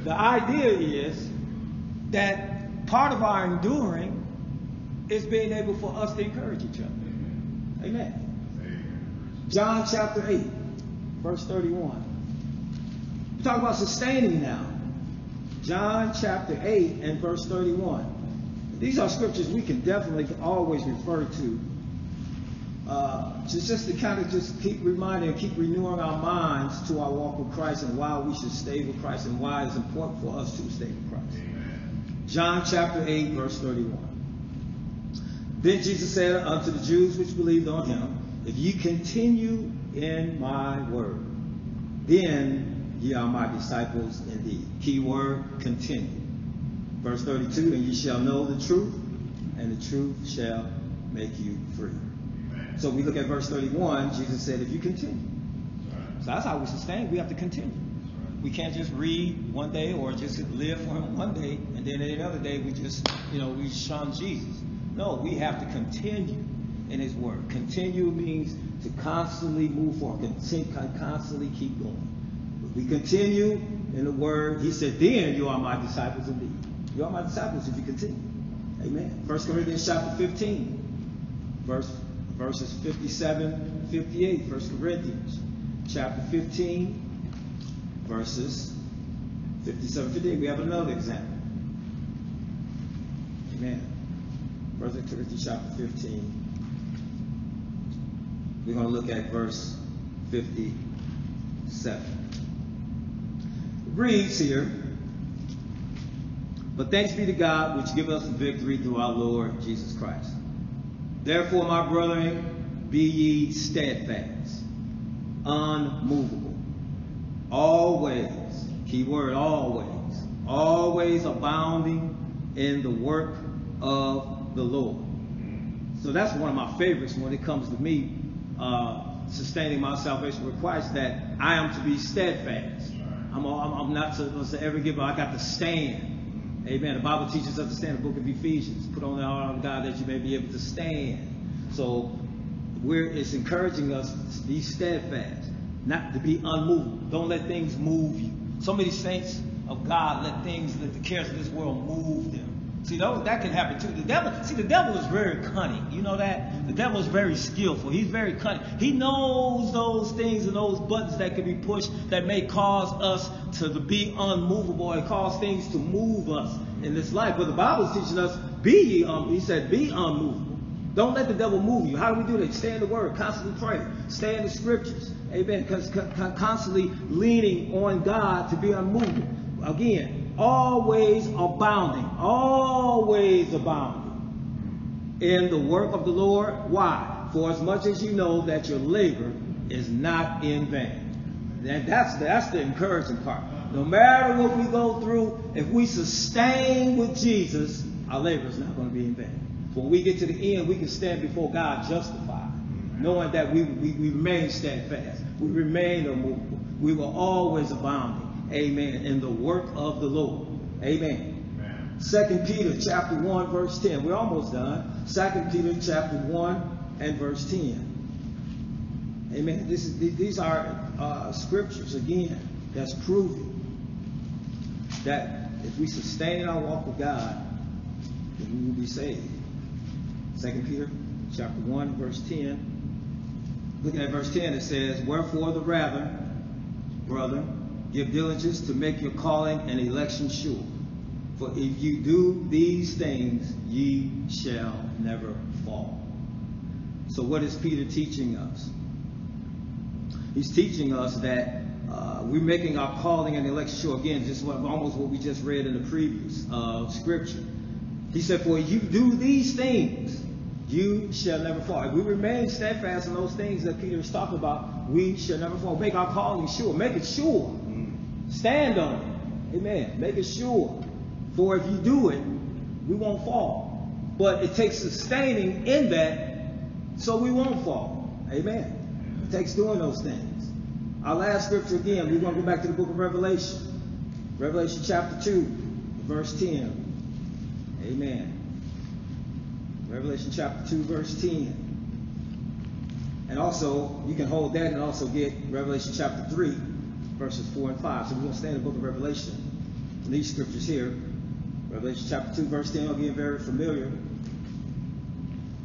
the idea is that part of our enduring is being able for us to encourage each other. Amen. John chapter 8, verse 31. We talk about sustaining now. John chapter 8 and verse 31. These are scriptures we can definitely always refer to. Uh, just, just to kind of just keep reminding and keep renewing our minds to our walk with Christ and why we should stay with Christ and why it's important for us to stay with Christ. John chapter 8, verse 31. Then Jesus said unto the Jews which believed on him, If ye continue in my word, then ye are my disciples indeed. Key word, continue. Verse 32, And ye shall know the truth, and the truth shall make you free. So we look at verse 31, Jesus said, If you continue. So that's how we sustain. We have to continue. We can't just read one day or just live for him one day and then another day we just, you know, we shun Jesus. No, we have to continue in his word. Continue means to constantly move forward, constantly keep going. If we continue in the word. He said, then you are my disciples indeed. You are my disciples if you continue. Amen. 1 Corinthians chapter 15, verse, verses 57 58. 1 Corinthians chapter 15, verses 57 58. We have another example. Amen. First Corinthians chapter 15. We're going to look at verse 57. It reads here, But thanks be to God which give us victory through our Lord Jesus Christ. Therefore, my brethren, be ye steadfast, unmovable always, key word, always, always abounding in the work of the Lord. So that's one of my favorites when it comes to me uh, sustaining my salvation with Christ, that I am to be steadfast. I'm, I'm, not supposed to ever give up. I got to stand. Amen. The Bible teaches us to stand the book of Ephesians. Put on the armor of God that you may be able to stand. So we're, it's encouraging us to be steadfast not to be unmoved. Don't let things move you. So many saints of God let things, let the cares of this world move them. See, that, that can happen too. The devil, see, the devil is very cunning. You know that? The devil is very skillful. He's very cunning. He knows those things and those buttons that can be pushed that may cause us to be unmovable and cause things to move us in this life. But the Bible is teaching us, be um, he said, be unmovable. Don't let the devil move you. How do we do that? Stay in the Word, constantly pray, stay in the Scriptures. Amen. Constantly leaning on God to be unmovable. Again, always abounding, always abounding in the work of the Lord. Why? For as much as you know that your labor is not in vain. And that's, that's the encouraging part. No matter what we go through, if we sustain with Jesus, our labor is not going to be in vain. When we get to the end, we can stand before God justified, knowing that we, we, remain steadfast, we remain unmovable, we were always abounding Amen. In the work of the Lord. Amen. Second Peter chapter 1, verse 10. We're almost done. Second Peter chapter 1 and verse 10. Amen. This is, these are uh, scriptures, again, that's proving that if we sustain our walk with God, then we will be saved. Second Peter chapter 1, verse 10. Looking at verse 10, it says, Wherefore the rather, brother, Give diligence to make your calling and election sure. For if you do these things, ye shall never fall. So, what is Peter teaching us? He's teaching us that uh, we're making our calling and election sure. Again, just what, almost what we just read in the previous uh, scripture. He said, For you do these things, you shall never fall. If we remain steadfast in those things that Peter is talking about, we shall never fall. Make our calling sure. Make it sure. Stand on it. Amen. Make it sure. For if you do it, we won't fall. But it takes sustaining in that so we won't fall. Amen. It takes doing those things. Our last scripture again, we're going to go back to the book of Revelation. Revelation chapter 2, verse 10. Amen. Revelation chapter 2, verse 10. And also, you can hold that and also get Revelation chapter 3, verses 4 and 5. So we're going to stay in the book of Revelation. these scriptures here, Revelation chapter 2, verse 10, again, very familiar,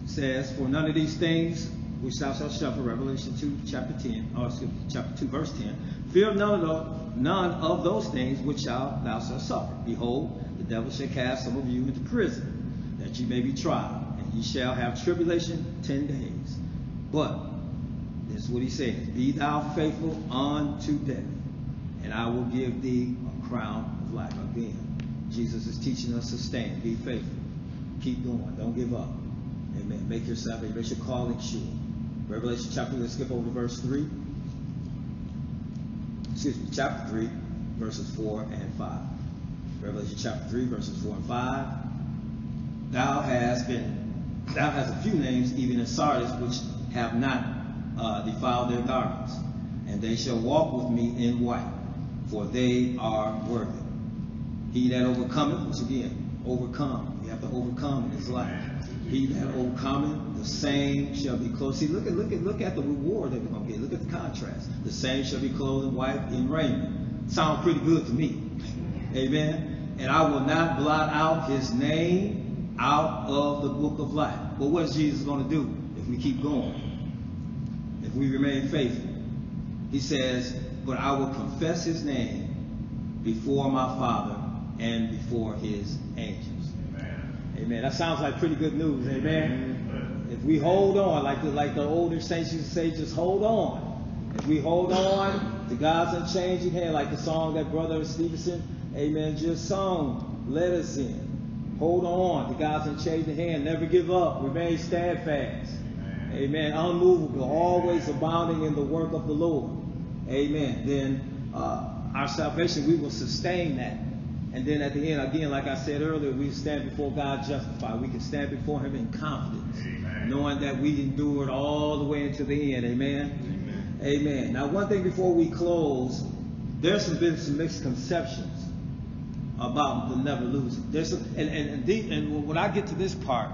says, For none of these things which thou shalt suffer, Revelation 2, chapter 10, or excuse me, chapter 2, verse 10, fear none of, none of those things which thou shalt suffer. Behold, the devil shall cast some of you into prison, that ye may be tried, ye shall have tribulation ten days. But, this is what he says, Be thou faithful unto death and I will give thee a crown of life. Again, Jesus is teaching us to stand, be faithful, keep going, don't give up. Amen. Make yourself, make your calling sure. Revelation chapter, let's skip over verse 3. Excuse me, chapter 3, verses 4 and 5. Revelation chapter 3, verses 4 and 5. Thou hast been, thou hast a few names, even in Sardis, which have not uh, defiled their garments, and they shall walk with me in white for they are worthy. He that overcometh, which again, overcome. You have to overcome in his life. He that overcometh, the same shall be clothed. See, look at look at look at the reward that we're gonna get. Look at the contrast. The same shall be clothed in white in raiment. Sounds pretty good to me. Amen. And I will not blot out his name out of the book of life. But what is Jesus going to do if we keep going? If we remain faithful? He says, but I will confess his name before my Father and before his angels. Amen. Amen. That sounds like pretty good news. Amen. Amen. If we hold on, like the, like the older saints used to say, just hold on. If we hold on to God's unchanging hand, like the song that Brother Stevenson, amen, just sung, let us in. Hold on to God's unchanging hand. Never give up. Remain steadfast. Amen. amen. Unmovable. Always abounding in the work of the Lord. Amen. Then uh, our salvation, we will sustain that. And then at the end, again, like I said earlier, we stand before God justified. We can stand before Him in confidence, Amen. knowing that we endured all the way into the end. Amen? Amen. Amen. Now, one thing before we close, there's been some misconceptions about the never losing. There's some, and and and, the, and when I get to this part,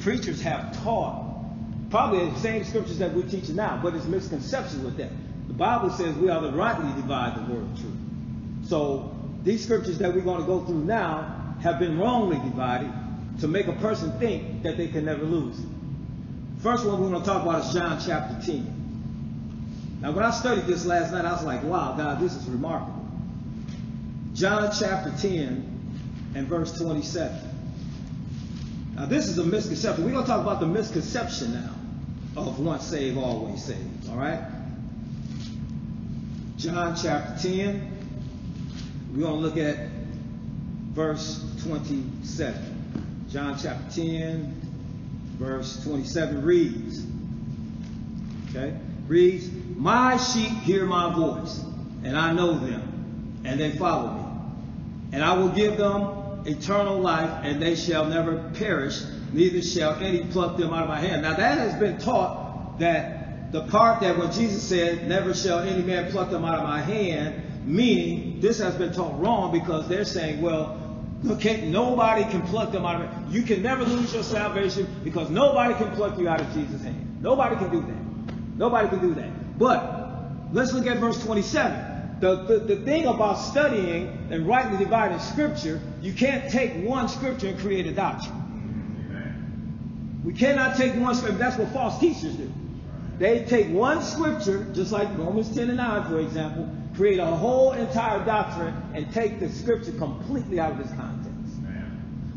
preachers have taught probably the same scriptures that we're teaching now, but it's misconceptions with that. The Bible says we are to rightly divide the word of truth. So these scriptures that we're going to go through now have been wrongly divided to make a person think that they can never lose. First one we're going to talk about is John chapter 10. Now, when I studied this last night, I was like, wow, God, this is remarkable. John chapter 10 and verse 27. Now, this is a misconception. We're going to talk about the misconception now of once saved, always saved. All right? John chapter 10. We're going to look at verse 27. John chapter 10, verse 27 reads. Okay? Reads, My sheep hear my voice, and I know them, and they follow me. And I will give them eternal life, and they shall never perish, neither shall any pluck them out of my hand. Now that has been taught that the part that when Jesus said, Never shall any man pluck them out of my hand, meaning this has been taught wrong because they're saying, well, okay, nobody can pluck them out of it. You can never lose your salvation because nobody can pluck you out of Jesus' hand. Nobody can do that. Nobody can do that. But let's look at verse 27. The, the, the thing about studying and rightly dividing scripture, you can't take one scripture and create a doctrine. We cannot take one scripture. That's what false teachers do. They take one scripture, just like Romans 10 and 9, for example, create a whole entire doctrine and take the scripture completely out of its context.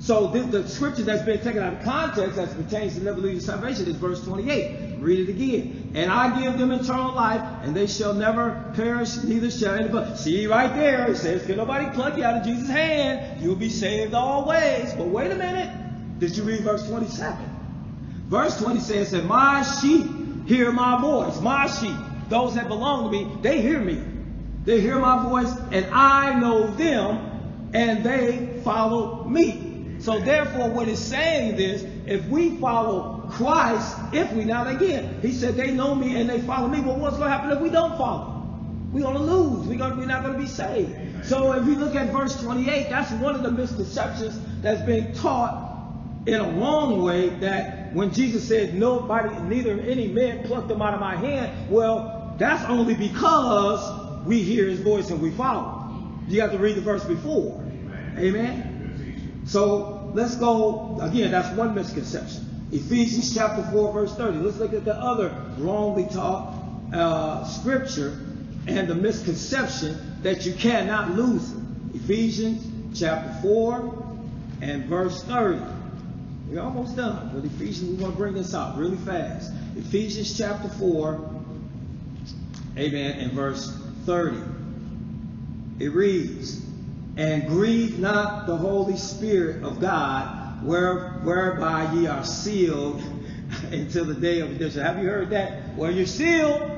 So the, the, scripture that's been taken out of context as pertains to never lose salvation is verse 28. Read it again. And I give them eternal life, and they shall never perish, neither shall anybody. See right there, it says, can nobody pluck you out of Jesus' hand. You'll be saved always. But wait a minute. Did you read verse 27? Verse 20 says my sheep hear my voice. My sheep, those that belong to me, they hear me. They hear my voice, and I know them, and they follow me. So therefore, what it's saying is, if we follow Christ, if we now again, he said they know me and they follow me. Well, what's going to happen if we don't follow? We're going to lose. We're, to, we're not going to be saved. So if you look at verse 28, that's one of the misconceptions that's being taught in a wrong way that when Jesus said nobody, neither any man plucked them out of my hand, well, that's only because we hear his voice and we follow. You have to read the verse before. Amen. Amen. So let's go again. That's one misconception. Ephesians chapter 4, verse 30. Let's look at the other wrongly taught uh, scripture and the misconception that you cannot lose it. Ephesians chapter 4 and verse 30. We're almost done with Ephesians. We want to bring this out really fast. Ephesians chapter 4, amen, and verse 30. It reads, And grieve not the Holy Spirit of God, where, whereby ye are sealed until the day of redemption. Have you heard that? Well, you're sealed.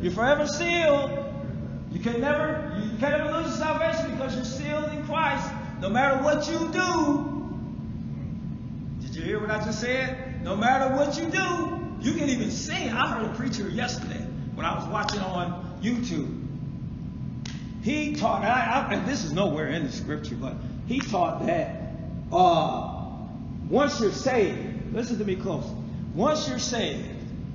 You're forever sealed. You can never, you can never lose your salvation because you're sealed in Christ. No matter what you do, did you hear what I just said? No matter what you do, you can even sing. I heard a preacher yesterday when I was watching on YouTube. He taught, I, I, and this is nowhere in the scripture, but he taught that uh, once you're saved, listen to me close. Once you're saved,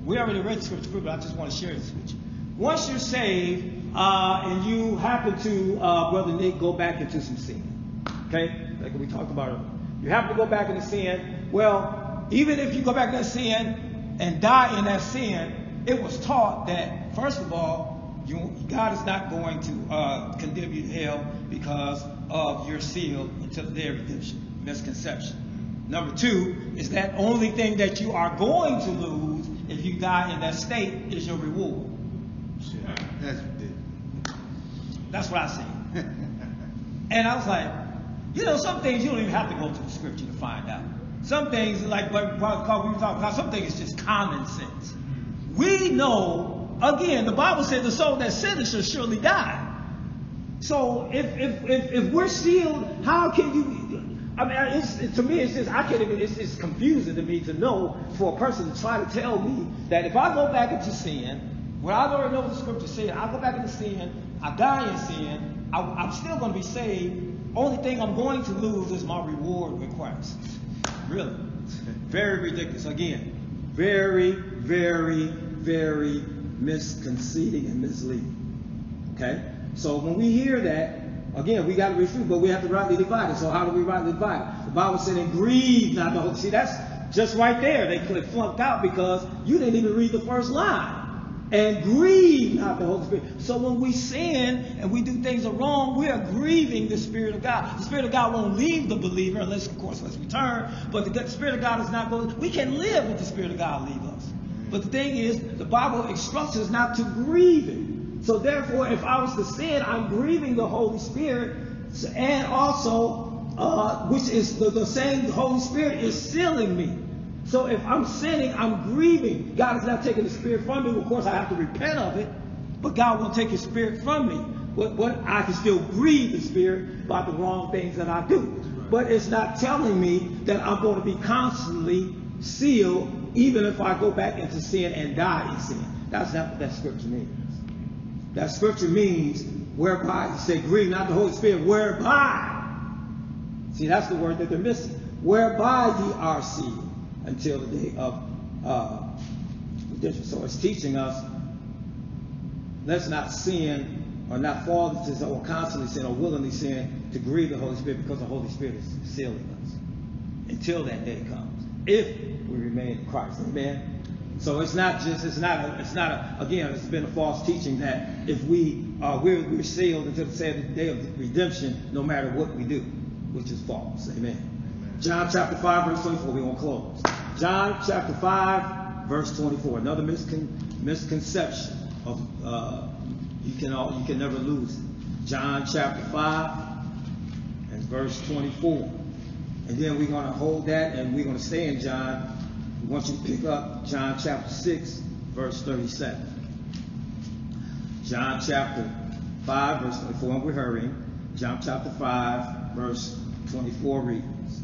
we already read the scripture, but I just want to share this with you. Once you're saved, uh, and you happen to, uh, Brother Nick, go back into some sin. Okay? Like we talked about it. You happen to go back into sin. Well, even if you go back into sin and die in that sin, it was taught that, first of all, God is not going to uh, condemn you to hell because of your seal until the day of redemption. Misconception. Number two is that only thing that you are going to lose if you die in that state is your reward. That's That's what I say. and I was like, you know, some things you don't even have to go to the scripture to find out. Some things, like what we were talking about, some things is just common sense. We know, again, the Bible said the soul that sinneth shall surely die. So if if if, if we're sealed, how can you? I mean, it's, it, to me, it's just I can't even. It's, it's confusing to me to know for a person to try to tell me that if I go back into sin, well, I already know what the scripture said. I go back into sin, I die in sin, I, I'm still going to be saved. Only thing I'm going to lose is my reward with Christ. Really, very ridiculous. Again, very, very, very misconceiting and misleading. Okay? So when we hear that, Again, we got to refute, but we have to rightly divide it. So how do we rightly divide it? The Bible said, and grieve not the Holy. See, that's just right there. They click flunked out because you didn't even read the first line. And grieve not the Holy Spirit. So when we sin and we do things wrong, we are grieving the Spirit of God. The Spirit of God won't leave the believer unless, of course, let's return. But the Spirit of God is not going. We can live if the Spirit of God leave us. But the thing is, the Bible instructs us not to grieve it. So therefore, if I was to sin, I'm grieving the Holy Spirit, and also, uh, which is the, the same Holy Spirit is sealing me. So if I'm sinning, I'm grieving. God is not taking the Spirit from me. Of course, I have to repent of it, but God won't take His Spirit from me. But, but I can still grieve the Spirit by the wrong things that I do. But it's not telling me that I'm going to be constantly sealed, even if I go back into sin and die in sin. That's not what that scripture means. That scripture means whereby, he said, grieve not the Holy Spirit, whereby. See, that's the word that they're missing. Whereby ye are sealed until the day of uh, redemption. So it's teaching us, let's not sin or not fall into sin or constantly sin or willingly sin to grieve the Holy Spirit because the Holy Spirit is sealing us until that day comes. If we remain in Christ. Amen. So it's not just it's not a, it's not a, again it's been a false teaching that if we are we're, we're sealed until the seventh day of redemption no matter what we do, which is false. Amen. John chapter 5 verse 24 we won't close. John chapter 5 verse 24 another miscon- misconception of uh, you can all you can never lose it. John chapter 5 and verse 24. And then we're going to hold that and we're going to stay in John we want you to pick up John chapter 6, verse 37. John chapter 5, verse 24, and we're hurrying. John chapter 5, verse 24 reads.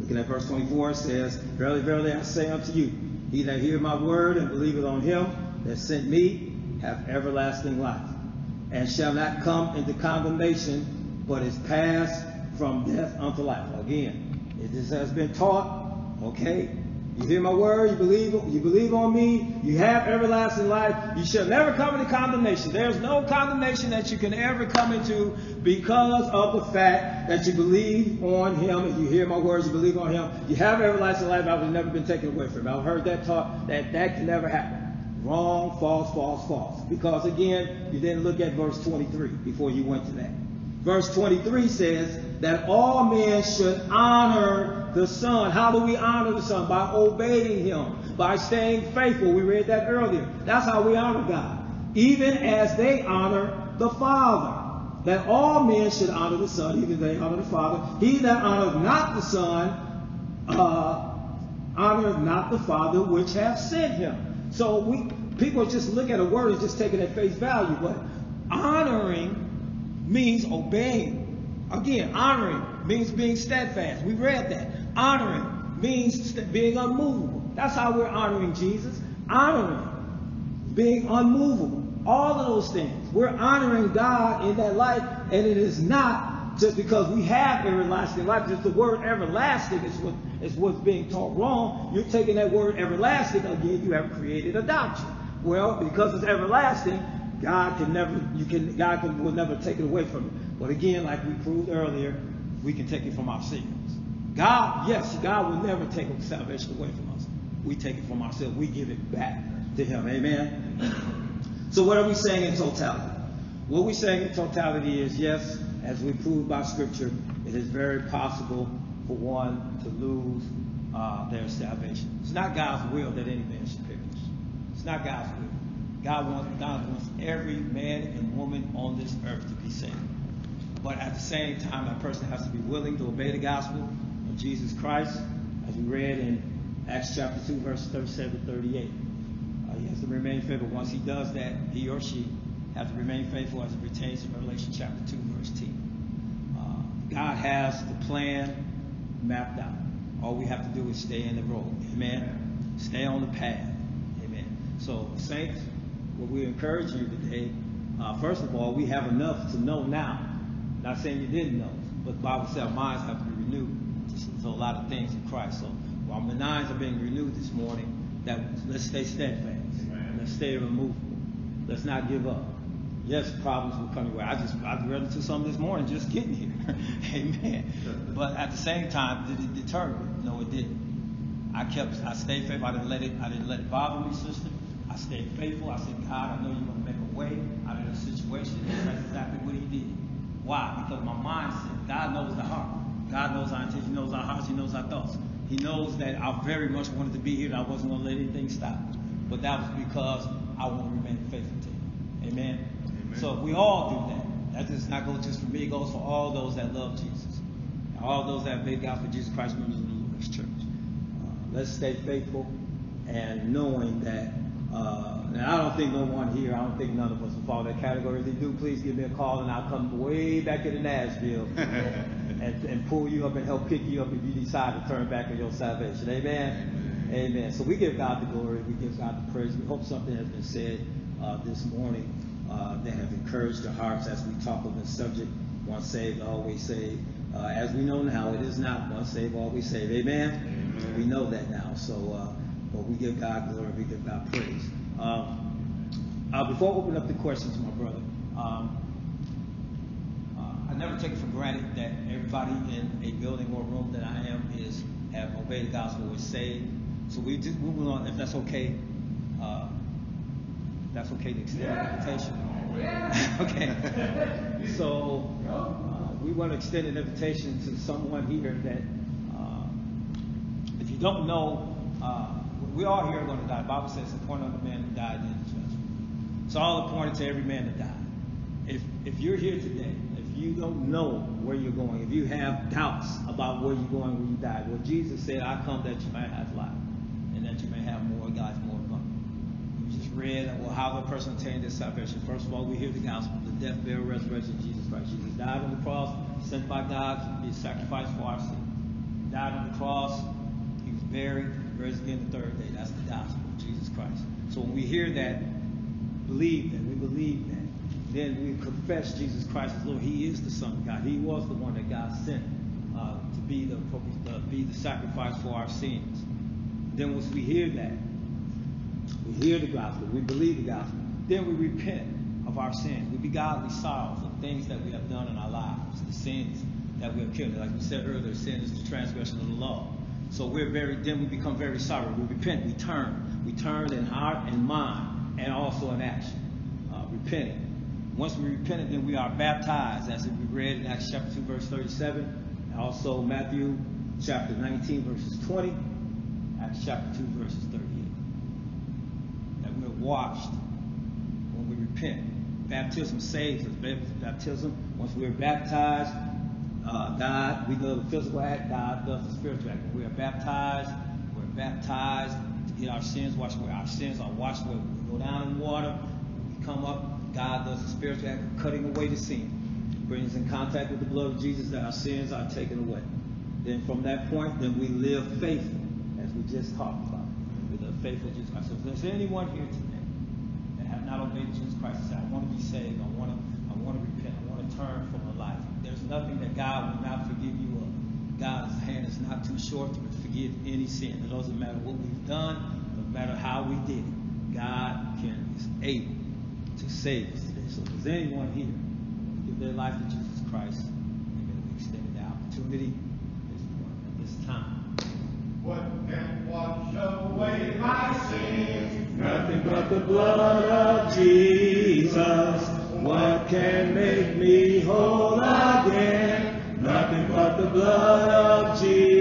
Looking at verse 24, it says, Verily, verily, I say unto you, he that hear my word and believeth on him that sent me have everlasting life, and shall not come into condemnation, but is passed from death unto life. Again, just has been taught, okay, you hear my word, you believe, you believe on me, you have everlasting life, you shall never come into condemnation. There's no condemnation that you can ever come into because of the fact that you believe on him, and you hear my words, you believe on him, you have everlasting life, I have never been taken away from him. I've heard that talk, that that can never happen. Wrong, false, false, false. Because again, you didn't look at verse 23 before you went to that. Verse 23 says that all men should honor the Son. How do we honor the Son? By obeying Him, by staying faithful. We read that earlier. That's how we honor God. Even as they honor the Father. That all men should honor the Son, even they honor the Father. He that honoreth not the Son, uh, not the Father which hath sent him. So we people just look at a word and just take it at face value, but honoring means obeying. Again, honoring means being steadfast. We read that. Honoring means being unmovable. That's how we're honoring Jesus. Honoring, being unmovable. All of those things. We're honoring God in that life, and it is not just because we have everlasting life. Just the word everlasting is what is what's being taught wrong. You're taking that word everlasting again. You have created a doctrine. Well, because it's everlasting, God can never, you can, God can, will never take it away from you. But again, like we proved earlier, we can take it from our ourselves. God, yes, God will never take salvation away from us. We take it from ourselves. We give it back to Him. Amen. So what are we saying in totality? What we're saying in totality is yes, as we prove by Scripture, it is very possible for one to lose uh, their salvation. It's not God's will that any man should perish. It's not God's will. God wants, God wants every man and woman on this earth to be saved. But at the same time, that person has to be willing to obey the gospel of Jesus Christ, as we read in Acts chapter 2, verse 37 38. Uh, he has to remain faithful. Once he does that, he or she has to remain faithful as it pertains to Revelation chapter 2, verse 10. Uh, God has the plan mapped out. All we have to do is stay in the road. Amen. Stay on the path. Amen. So, saints, what we encourage you today, uh, first of all, we have enough to know now. Not saying you didn't know, but Bible says our minds have to be renewed to, a lot of things in Christ. So while our minds are being renewed this morning, that let's stay steadfast. Amen. Let's stay immovable. Let's not give up. Yes, problems will come your way. I just I ran into some this morning just getting here. Amen. But at the same time, did it deter me? No, it didn't. I kept I stayed faithful. I didn't let it I didn't let it bother me, sister. I stayed faithful. I said, God, I know you're gonna make a way out of this situation. And that's exactly what he did. Why? Because my mindset, God knows the heart. God knows our intentions, He knows our hearts, He knows our thoughts. He knows that I very much wanted to be here, that I wasn't going to let anything stop. But that was because I want to remain faithful to Him. Amen? Amen. So if we all do that, that does not go just for me, it goes for all those that love Jesus. And all those that have made God for Jesus Christ members of the Lord's church. Uh, let's stay faithful and knowing that uh, and I don't think no one here, I don't think none of us will fall that category. If they do, please give me a call and I'll come way back into Nashville and, and pull you up and help pick you up if you decide to turn back on your salvation. Amen? Amen. Amen. So we give God the glory, we give God the praise. We hope something has been said uh, this morning uh, that have encouraged your hearts as we talk on this subject. Once saved, always saved. Uh, as we know now, it is not once saved, always saved. Amen? Amen. We know that now. So, uh, but we give God glory, we give God praise. Um, uh, before I open up the questions, my brother, um, I never take it for granted that everybody in a building or room that I am is have obeyed the gospel is saved. So we do moving on, if that's okay. Uh, that's okay to extend an invitation. okay. So uh, we want to extend an invitation to someone here that, uh, if you don't know, uh, we all here are going to die. The Bible says it's appointed on the man that died in the judgment. It's all appointed to every man to die. If if you're here today, you don't know where you're going, if you have doubts about where you're going when you die, well, Jesus said, "I come that you may have life, and that you may have more life, more abundant." We just read, well, how the person attained this salvation. First of all, we hear the gospel, the death, burial, resurrection of Jesus Christ. Jesus died on the cross, sent by God to be a sacrifice for our sin. He died on the cross. He was buried, raised again the third day. That's the gospel of Jesus Christ. So when we hear that, believe that, we believe that, then we confess Jesus Christ as Lord. He is the Son of God. He was the one that God sent uh, to be the uh, be the sacrifice for our sins. Then once we hear that, we hear the gospel, we believe the gospel, then we repent of our sins. We be godly sorrow for the things that we have done in our lives, the sins that we have killed. Like we said earlier, sin is the transgression of the law. So we're very, then we become very sorry. We repent, we turn. We turn in heart and mind and also in action, uh, repenting. Once we repent, then we are baptized, as we read in Acts chapter 2, verse 37, and also Matthew chapter 19, verses 20, Acts chapter 2, verses 38. That we're washed when we repent. Baptism saves us. Baptism, once we're baptized, uh, God, we do the physical act, God does the spiritual act. When we are baptized, we're baptized to get our sins washed away. Our sins are washed away. We go down in water, come up, God does the spiritual act of cutting away the sin. Brings us in contact with the blood of Jesus that our sins are taken away. Then from that point, then we live faithful, as we just talked about. We live faithful to Jesus Christ. So if there's anyone here today that have not obeyed Jesus Christ and I want to be saved, I want to, I want to repent, I want to turn from the life. There's nothing that God will not forgive you of. God's hand is not too short to forgive any sin. It doesn't matter what we've done, no matter how we did it. God can is able to save us today. So if there's anyone here to give their life to Jesus Christ, amen, we extend the opportunity this morning, at this time. What can wash away my sins? Nothing but the blood of Jesus. What can make me whole again? Nothing but the blood of Jesus.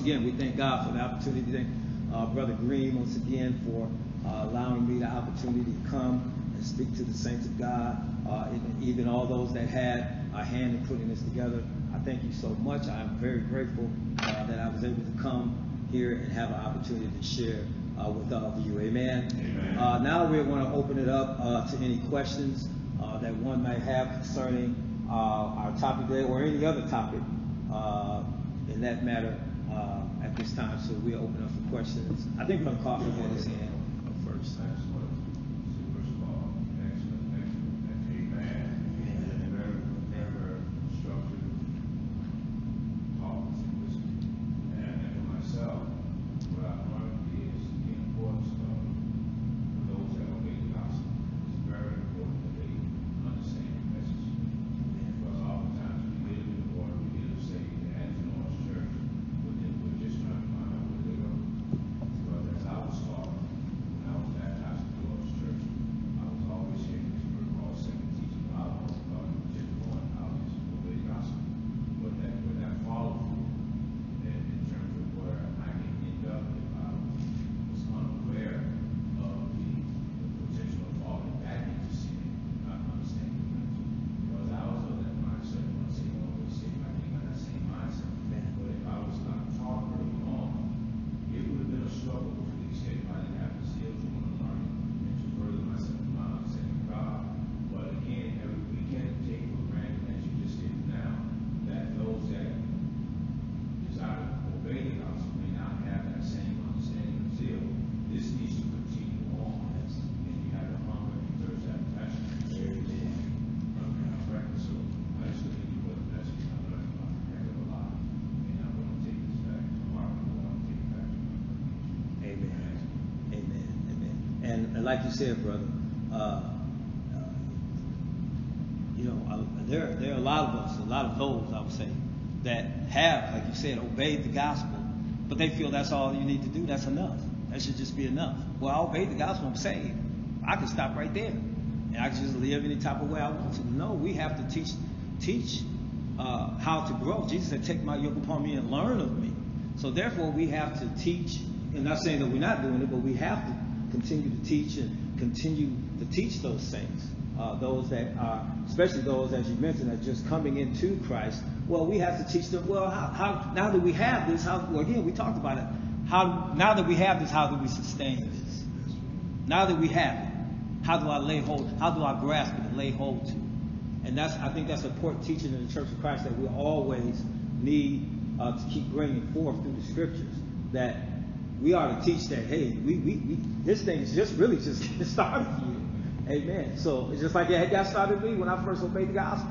Again, we thank God for the opportunity. Thank uh, Brother Green once again for uh, allowing me the opportunity to come and speak to the saints of God, uh, even, even all those that had a hand in putting this together. I thank you so much. I am very grateful uh, that I was able to come here and have an opportunity to share uh, with all of you. Amen. Amen. Uh, now we're going to open it up uh, to any questions uh, that one might have concerning uh, our topic today or any other topic uh, in that matter at this time. So we'll open up for questions. I think had his hand up first. Excellent. First of all, excellent, excellent, amen. Amen. Very, very, very structured talks and wisdom. And, and for myself, what I've learned is the importance of for those that obey the gospel. It's very important that they understand the message. Because oftentimes we live in the world, we hear them say, the Advent Church, but then we're just trying to find out where they go. Because as I was taught, when I was baptized in the Lord's church, I was always hearing this word called second teaching Bible, uh, just going out to obey the gospel. But that, but that follow through, in, in terms of where I can end up if I was unaware of the, the potential of falling back into sin, not understanding the message. Because I was of that mindset, once saved, always saved, I think I got that same mindset. But if I was not taught early on, it would have been a struggle to the extent I didn't have the zeal to want to learn and to further myself in my understanding of God. But again, every we can't take for granted, as you just did now, that those that desire to obey the gospel may not have that same understanding of zeal. This needs to continue on, and you have the hunger and thirst after passion. Amen. Okay, right, so I just thank you for the message. I learned a heck of a lot, and I'm going to take this back to heart. I'm going to take it back to my Amen. Amen. Amen. And, and like you said, brother, uh, uh, you know, there there are a lot of us, a lot of those, I would say, that have, like you said, obeyed the gospel, but they feel that's all you need to do. That's enough. That should just be enough. Well, I obeyed the gospel. I'm saved. I can stop right there, and I can just live any type of way I want to. No, we have to teach teach uh, how to grow. Jesus said, "Take my yoke upon me and learn of me." So therefore, we have to teach. And I'm not saying that we're not doing it, but we have to continue to teach and continue to teach those things. Uh, those that are, especially those as you mentioned, are just coming into Christ. Well, we have to teach them. Well, how, how now that we have this, how well, again we talked about it. How now that we have this, how do we sustain this? Now that we have it, how do I lay hold? How do I grasp it and lay hold to? And that's I think that's important teaching in the Church of Christ that we always need uh, to keep bringing forth through the Scriptures. That we ought to teach that hey, we, we, we this thing is just really just getting started here. Amen. So it's just like it got started me when I first obeyed the gospel.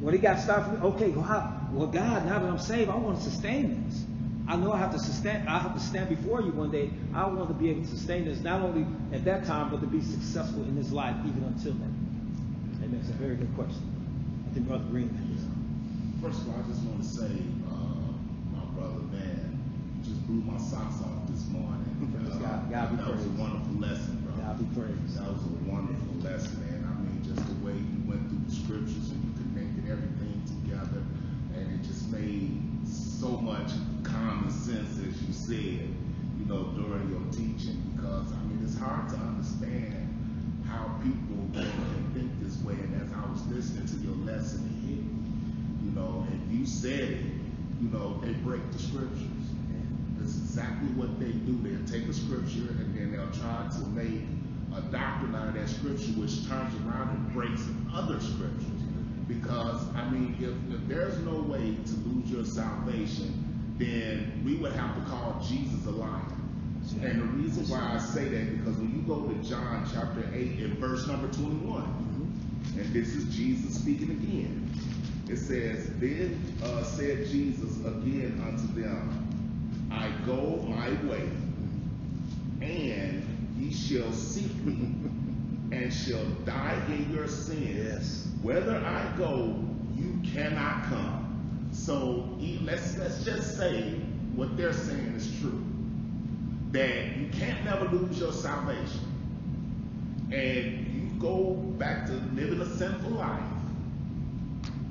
When it got started, for me, okay, God, well, God, now that I'm saved, I want to sustain this. I know I have to sustain. I have to stand before you one day. I want to be able to sustain this not only at that time, but to be successful in this life even until then. Amen. It's a very good question. I think Brother Green this. First of all, I just want to say, uh, my brother, man, just blew my socks off morning. Praise Uh, God. God be that was a wonderful lesson, bro. God be praised. That was a wonderful lesson, man. I mean, just the way you went through the scriptures and you connected everything together, and it just made so much common sense, as you said, you know, during your teaching. Because I mean, it's hard to understand how people can think this way. And as I was listening to your lesson, it hit me, you know, and you said it, you know, they break the scriptures. That's exactly what they do. They'll take a scripture and then they'll try to make a doctrine out of that scripture, which turns around and breaks other scriptures. Because, I mean, if, if there's no way to lose your salvation, then we would have to call Jesus a liar. And the reason why I say that, because when you go to John chapter 8 and verse number 21, and this is Jesus speaking again. It says, Then uh, said Jesus again unto them, go my way, and ye shall seek me, and shall die in your sins. Yes. Whether I go, you cannot come. So let's let's just say what they're saying is true. That you can't never lose your salvation. And you go back to living a sinful life,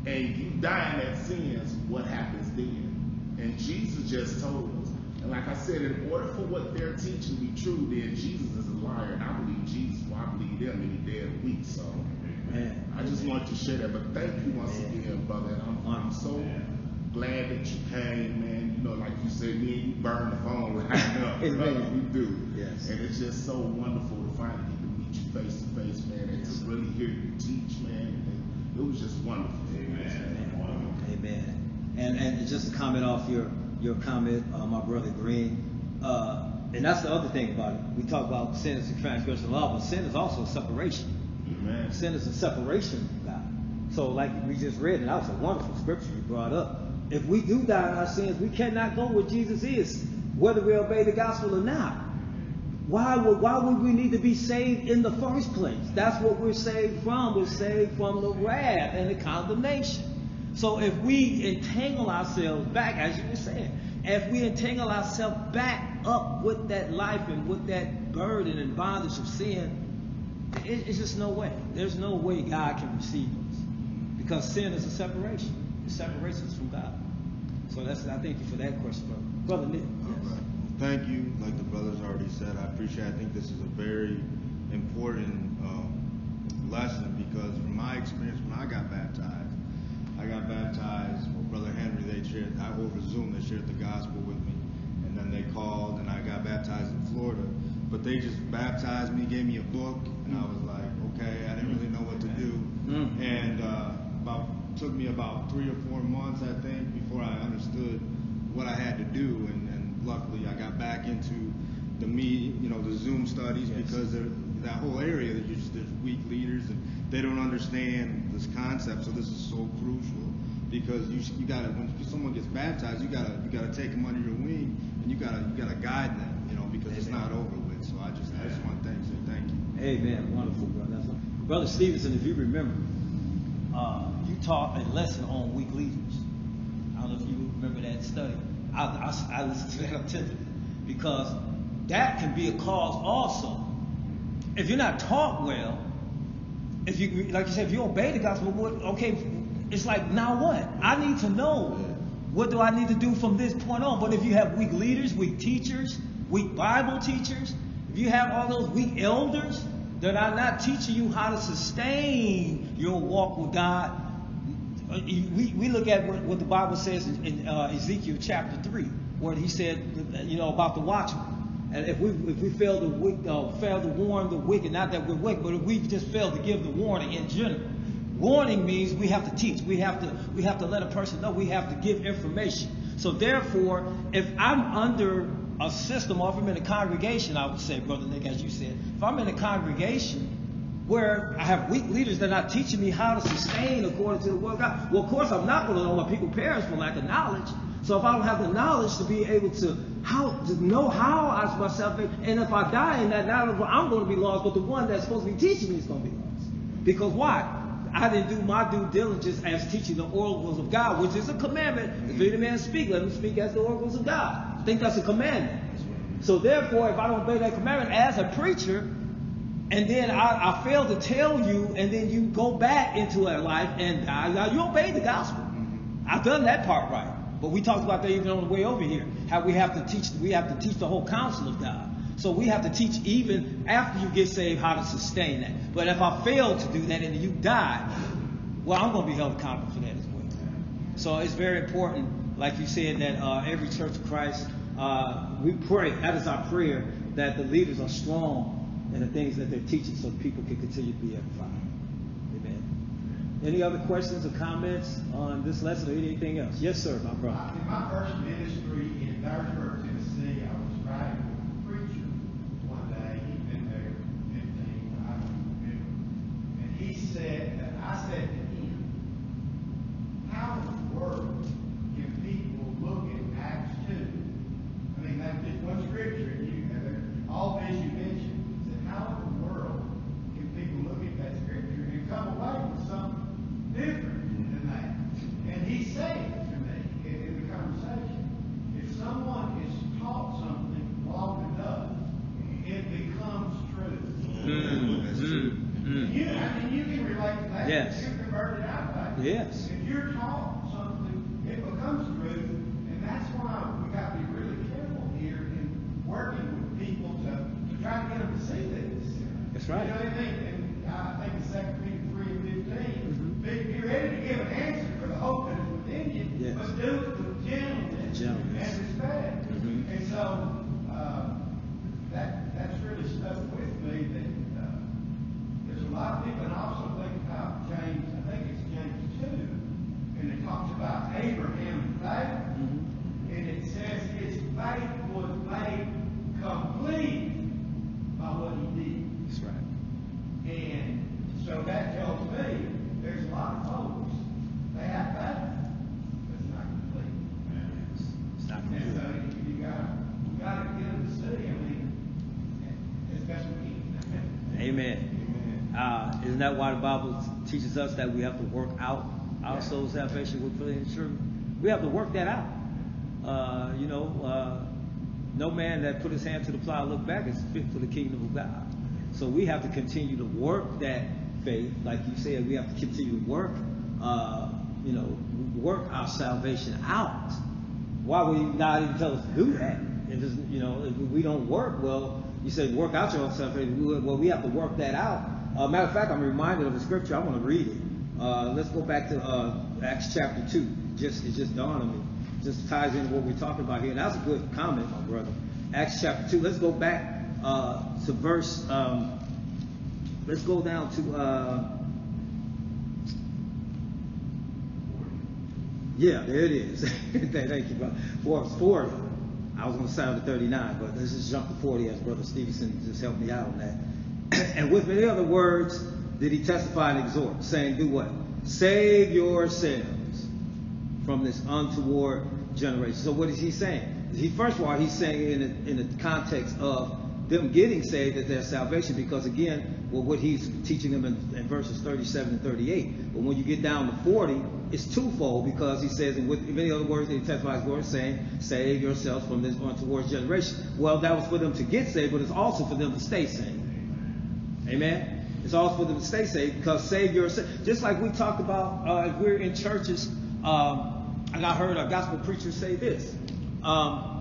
and you die in that sins, what happens then? And Jesus just told us. And like I said, in order for what they're teaching to be true, then Jesus is a liar. And I believe Jesus, well, I believe them any day of the week. So Man. I just wanted to share that. But thank you once again, brother. And I'm, I'm so glad that you came, man. You know, like you said, me and you burn the phone right up. Amen. brother, we do. Yes. And it's just so wonderful to finally get to meet you face to face, man, and to really hear you teach, man. And it was just wonderful. Amen. Amen. And and just to comment off your your comment, uh, my brother Green, uh, and that's the other thing about it. We talk about sin is a transgression of law, but sin is also a separation. Amen. Sin is a separation from God. So, like we just read, and that was a wonderful scripture you brought up. If we do die in our sins, we cannot go where Jesus is, whether we obey the gospel or not. Why would, why would we need to be saved in the first place? That's what we're saved from. We're saved from the wrath and the condemnation. So if we entangle ourselves back, as you were saying, if we entangle ourselves back up with that life and with that burden and bondage of sin, it, it's just no way. There's no way God can receive us because sin is a separation. It separates us from God. So that's I thank you for that question, brother. Brother Nick. All Yes. right. Thank you. Like the brothers already said, I appreciate. I think this is a very important um, lesson because from my experience, when I got baptized, I got baptized. Well, brother Henry, they shared. I over Zoom. They shared the gospel with me, and then they called, and I got baptized in Florida. But they just baptized me, gave me a book, and I was like, okay, I didn't really know what to do. Mm. And uh, about took me about three or four months, I think, before I understood what I had to do, and, and luckily I got back into the me, you know, the Zoom studies Yes. because that whole area that you just there's weak leaders and they don't understand this concept. So this is so crucial because you you gotta when someone gets baptized, you gotta you gotta take them under your wing and you gotta you gotta guide them, you know, because it's not over with. So I just I just want to thank you, thank you. Amen. Wonderful, brother. Brother Stevenson, if you remember, uh, you taught a lesson on weak leaders. I don't know if you remember that study. I, I, I listened to that attentively because that can be a cause also. If you're not taught well, if you like you said, if you obey the gospel, what, okay, it's like now what? I need to know what do I need to do from this point on. But if you have weak leaders, weak teachers, weak Bible teachers, if you have all those weak elders that are not teaching you how to sustain your walk with God, we, we look at what, what the Bible says in, in uh, Ezekiel chapter 3, where he said, you know, about the watchman. And if we if we fail to uh, fail to warn the wicked, not that we're wicked, but if we just fail to give the warning in general, warning means we have to teach. We have to we have to let a person know. We have to give information. So therefore, if I'm under a system, or if I'm in a congregation, I would say, brother Nick, as you said, if I'm in a congregation where I have weak leaders that are not teaching me how to sustain according to the word of God. Well, of course, I'm not going to know my people perish for lack of knowledge. So if I don't have the knowledge to be able to how to know how I myself, and if I die in that knowledge, I'm going to be lost. But the one that's supposed to be teaching me is going to be lost. Because why? I didn't do my due diligence as teaching the oracles of God, which is a commandment. If any man speak, let him speak as the oracles of God. I think that's a commandment. So therefore, if I don't obey that commandment as a preacher, and then I, I fail to tell you, and then you go back into a life and die. Now you obey the gospel. I've done that part right. But we talked about that even on the way over here. How we have to teach we have to teach the whole counsel of God. So we have to teach even after you get saved how to sustain that. But if I fail to do that and you die, well, I'm going to be held accountable for that as well. So it's very important, like you said, that uh, every Church of Christ, uh, we pray, that is our prayer, that the leaders are strong in the things that they're teaching so people can continue to be edified. Any other questions or comments on this lesson or anything else? Yes, sir, my brother. In my first ministry in Tennessee, I was riding with a preacher one day. He'd been there 15, I don't remember. And he said, that I said to him, how in the world can people look at Acts 2? I mean, that's just one scripture, and you, and there- all these you mentioned. He said, how in the world can people look at that scripture and come away with something different than that? And he said to me in, in the conversation, if someone is taught something long enough, it becomes true. That's true. Mm. You, I mean, you can relate to that. Yes. You're converted out of that. Yes. If you're taught something, it becomes true, and that's why we got Isn't that why the Bible teaches us that we have to work out our soul salvation with fear and? We have to work that out. Uh, you know, uh, no man that put his hand to the plow and look back is fit for the kingdom of God. So we have to continue to work that faith, like you said. We have to continue to work, uh, you know, work our salvation out. Why would he not even tell us to do that? It doesn't, you know, if we don't work, well, you said work out your own salvation. Well, we have to work that out. Uh, matter of fact, I'm reminded of a scripture. I want to read it. Uh, let's go back to uh, Acts chapter two. Just it just dawned on me. Just ties into what we're talking about here. That's a good comment, my brother. Acts chapter two. Let's go back uh, to verse. Um, let's go down to. Uh, yeah, there it is. Thank you, brother. For 40. I was going to sound to 39, but let's just jump to 40 as Brother Stevenson just helped me out on that. And with many other words did he testify and exhort, saying, Do what? Save yourselves from this untoward generation. So what is he saying? He first of all he's saying in the, in the context of them getting saved that their salvation, because again, well, what he's teaching them in, in, verses 37 and 38. But when you get down to 40, it's twofold because he says, and with many other words, he testifies word saying, save yourselves from this untoward generation. Well, that was for them to get saved, but it's also for them to stay saved. Amen. It's all for them to stay saved because save yourself. Just like we talked about, uh, if we're in churches, um, and I heard a gospel preacher say this. Um,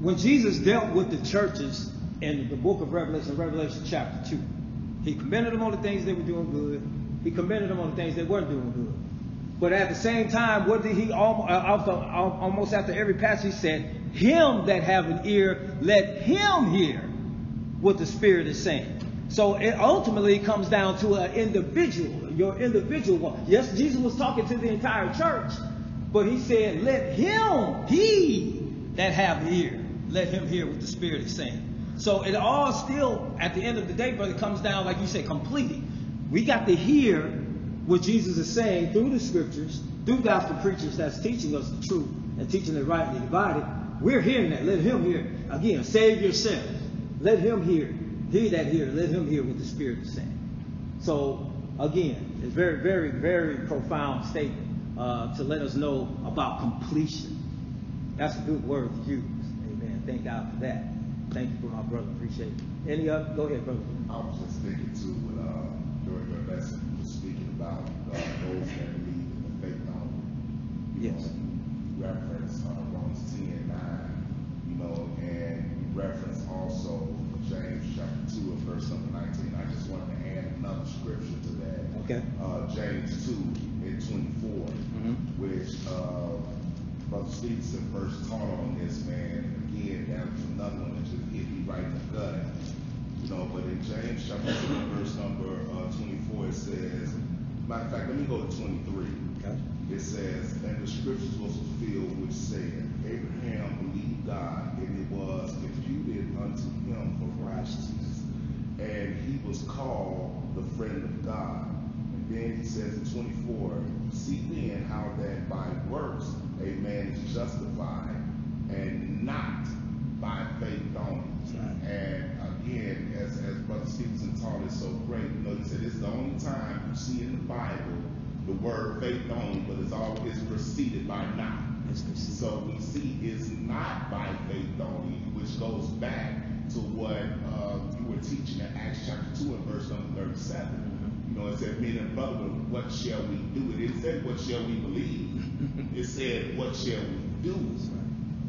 when Jesus dealt with the churches in the book of Revelation, Revelation chapter 2, he commended them on the things they were doing good. He commended them on the things they weren't doing good. But at the same time, what did he almost after every passage he said, Him that have an ear, let him hear what the Spirit is saying. So it ultimately comes down to an individual, your individual one. Yes, Jesus was talking to the entire church, but he said, let him, he that have ear, let him hear what the Spirit is saying. So it all still, at the end of the day, brother, comes down, like you say, completely. We got to hear what Jesus is saying through the scriptures, through gospel preachers that's teaching us the truth and teaching it rightly divided. We're hearing that. Let him hear. Again, save yourself. Let him hear. He that hear, let him hear what the Spirit is saying. So again, it's very, very, very profound statement uh, to let us know about completion. That's a good word to use. Amen. Thank God for that. Thank you for my brother. Appreciate it. Any other? Go ahead, brother. I was just thinking too when uh, during your lesson you were speaking about uh, those that believe in the faith on. Yes. Know, reference uh, Romans 10 9, you know, and reference also James chapter 2 and verse number 19. I just wanted to add another scripture to that. Okay. Uh, James 2 and 24, mm-hmm. which uh, Brother Stevenson first taught on this, man. Again, that was another one that just hit me right in the gut. You know, but in James chapter 2 verse number uh, 24, it says, matter of fact, let me go to 23. Okay. It says, and the scriptures was fulfilled which said, Abraham believed God, and it was imputed unto him for righteousness. And he was called the friend of God. And then he says in 24, see then how that by works a man is justified, and not by faith only. Right. And again, as, as Brother Stevenson taught us so great, you know, he said it's the only time you see in the Bible the word faith only, but it's always preceded by not. So we see it's not by faith only, which goes back to what uh, you were teaching in Acts chapter 2 and verse number 37. Mm-hmm. You know, it said, men and brother, what shall we do? It didn't say, what shall we believe? it said, what shall we do?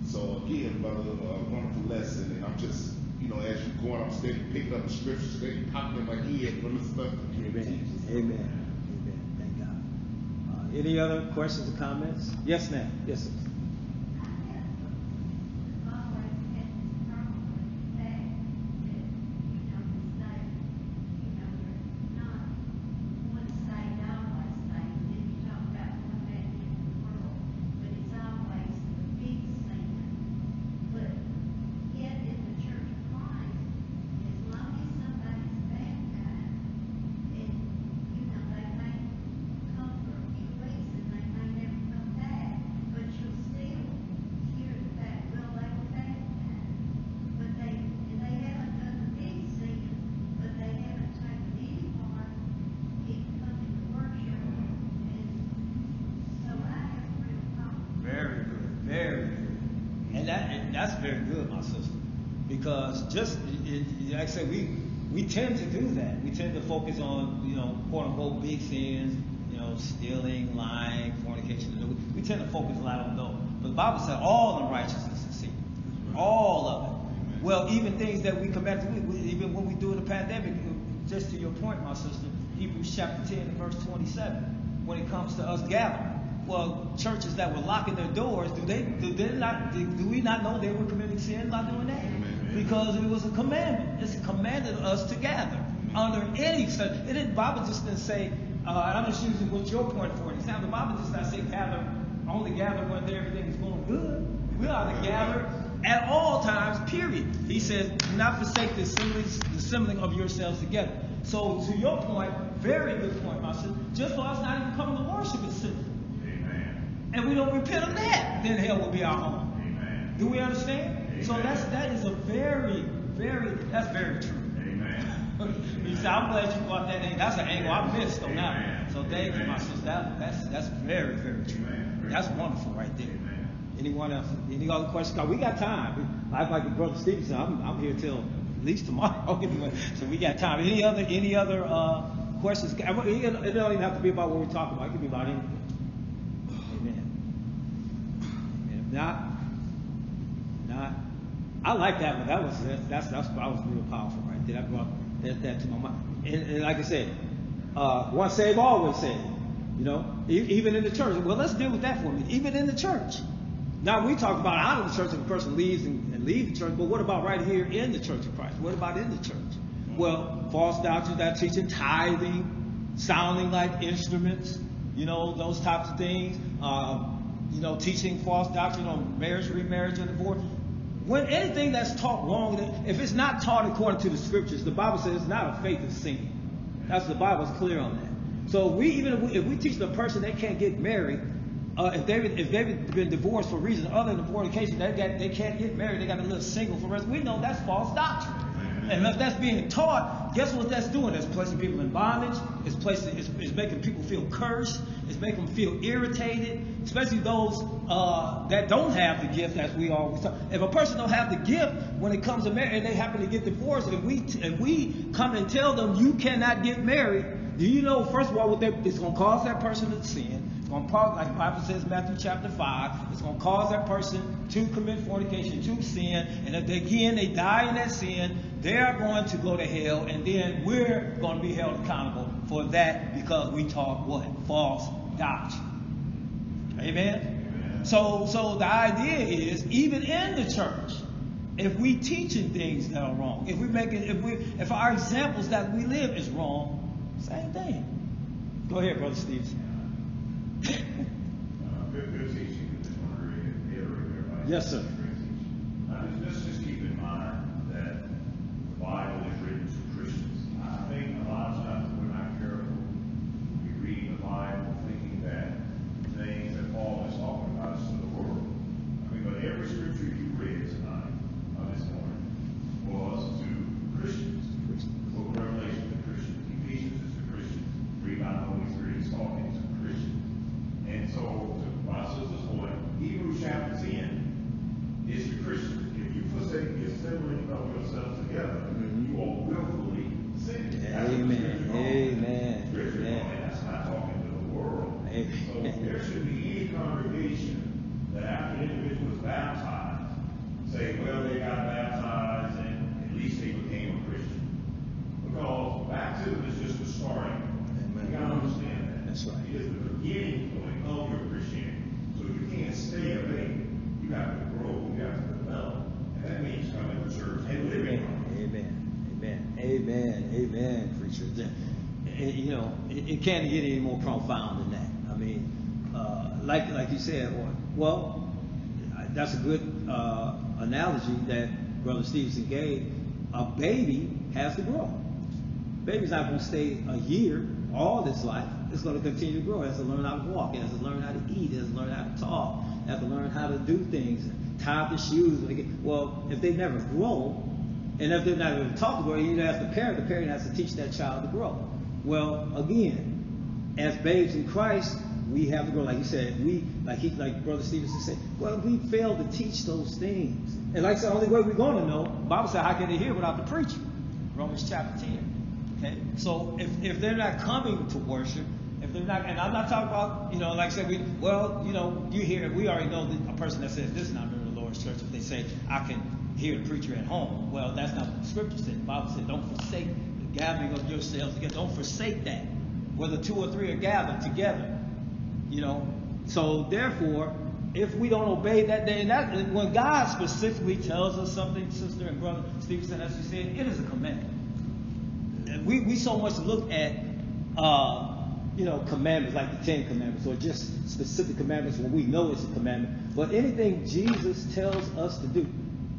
So again, brother, a wonderful lesson, and I'm just you know, as you're going, I'm steady picking up the scriptures, steady popping in my head from the stuff that you Amen. Amen. Amen. Thank God. Uh, any other questions or comments? Yes, ma'am. Yes, sir. Said, we we tend to do that. We tend to focus on you know quote unquote big sins, you know, stealing, lying, fornication. We tend to focus a lot on those. But the Bible said all unrighteousness is sin, all of it. Well, even things that we commit, even when we do in the pandemic, just to your point, my sister, Hebrews chapter 10 and verse 27, when it comes to us gathering. Well, churches that were locking their doors, do they do they not do we not know they were committing sin by doing that? Because it was a commandment. It's commanded us to gather under any such. It didn't, Bible just didn't say. Uh, I'm just using what your point for an example. The Bible just not say gather only gather when everything is going good. We ought to gather at all times. Period. He says, not forsake the assembly, the assembling of yourselves together." So, to your point, very good point, my sister. Just for us not even coming to worship is sinful and we don't repent of that, then hell will be our home. Amen. Do we understand? Amen. So that's that is a very, very that's very true. Amen. you see, I'm glad you brought that in. That's an angle I missed on that So thank you, my sister. That, that's that's very, very true. Amen. That's wonderful right there. Amen. Anyone else? Any other questions? 'Cause we got time. I like Brother Stevenson. I'm, I'm here till at least tomorrow. so we got time. Any other any other uh, questions? It don't even have to be about what we're talking about. It could be about anything. Amen. And if not. I like that one. That was that's that's that was real powerful right there. That brought that, that to my mind. And, and like I said, uh, once saved, always saved. You know, even in the church. Well, let's deal with that for a minute. Even in the church. Now we talk about out of the church if a person leaves and, and leaves the church, but what about right here in the church of Christ? What about in the church? Well, false doctrines that teaching tithing, sounding like instruments, you know, those types of things. Uh, you know, teaching false doctrine on marriage, remarriage, and divorce. When anything that's taught wrong, if it's not taught according to the scriptures, the Bible says it's not a faith of sin. That's the Bible's clear on that. So we even if we, if we teach the person they can't get married, uh, if they if they've been divorced for reasons other than fornication, they got they can't get married, they got to live single for rest. We know that's false doctrine. And if that's being taught, guess what that's doing? That's placing people in bondage. It's placing, it's, it's making people feel cursed. It's making them feel irritated, especially those uh, that don't have the gift, as we always talk. If a person don't have the gift when it comes to marriage, and they happen to get divorced, and we and we come and tell them you cannot get married, do you know first of all what they, it's going to cause that person to sin? It's going to cause, like the Bible says, Matthew chapter 5, it's going to cause that person to commit fornication, to sin. And if they, again they die in that sin, they're going to go to hell. And then we're going to be held accountable for that because we taught what? False doctrine. Amen? So, so the idea is, even in the church, if we teaching things that are wrong, if we making, if we, if our examples that we live is wrong, same thing. Go ahead, brother Steve. Uh, good, good teaching. I just want to reiterate everybody. Yes, sir. Great teaching. Uh, just, just, just keep in mind that the Bible is written to Christians. I think a lot of times we're not careful. We read the Bible thinking that things that Paul is talking about is to the world. I mean, but every scripture you read tonight, uh, this morning, was to Christians. Book of Revelation to Christians. Ephesians is to Christians. Read by the Holy Spirit is talking to Christians. And so, to my sister's point, Hebrews chapter 10 is to Christians. If you forsake the assembling of yourselves together, you are willfully sinning. That's what Amen. Scripture calls it. Amen. Scripture Amen. calls it. That's not talking to the world. Amen. So there should be any congregation that after an individual is baptized, say, well, they got baptized and at least they became a Christian. Because baptism is just the starting. Amen. You gotta understand that. That's right. It is the beginning point of your Christianity. So you can't stay a baby. You got to grow. You got to develop. And that means coming to church and living. Amen. Amen. Amen. Amen. Preacher. That- it- you know, it, it can't get any more profound than that. I mean, uh, like like you said, well, that's a good uh, analogy that Brother Stevenson gave. A baby has to grow. Baby's not going to stay a year all its life. It's going to continue to grow. It has to learn how to walk. It has to learn how to eat. It has to learn how to talk. It has to learn how to do things. Tie the shoes. Well, if they've never grown, and if they're not even taught to grow, you the parent. The parent has to teach that child to grow. Well, again, as babes in Christ, we have to grow. Like you said, we like he like Brother Stevenson said. Well, we fail to teach those things, and like I said, the only way we're going to know. Bible said, "How can they hear without the preacher?" Romans chapter ten. Okay, so if if they're not coming to worship, if they're not, and I'm not talking about, you know, like I said, we well, you know, you hear, we already know that a person that says this is not in the Lord's church. If they say, "I can hear the preacher at home," well, that's not what the scripture said. The Bible said, "Don't forsake the gathering of yourselves together. Don't forsake that." Whether two or three are gathered together, you know. So therefore, if we don't obey that day, and that when God specifically tells us something, sister and brother Stevenson, as you said, it is a commandment. And we, we so much look at uh, you know commandments like the Ten Commandments or just specific commandments when we know it's a commandment. But anything Jesus tells us to do,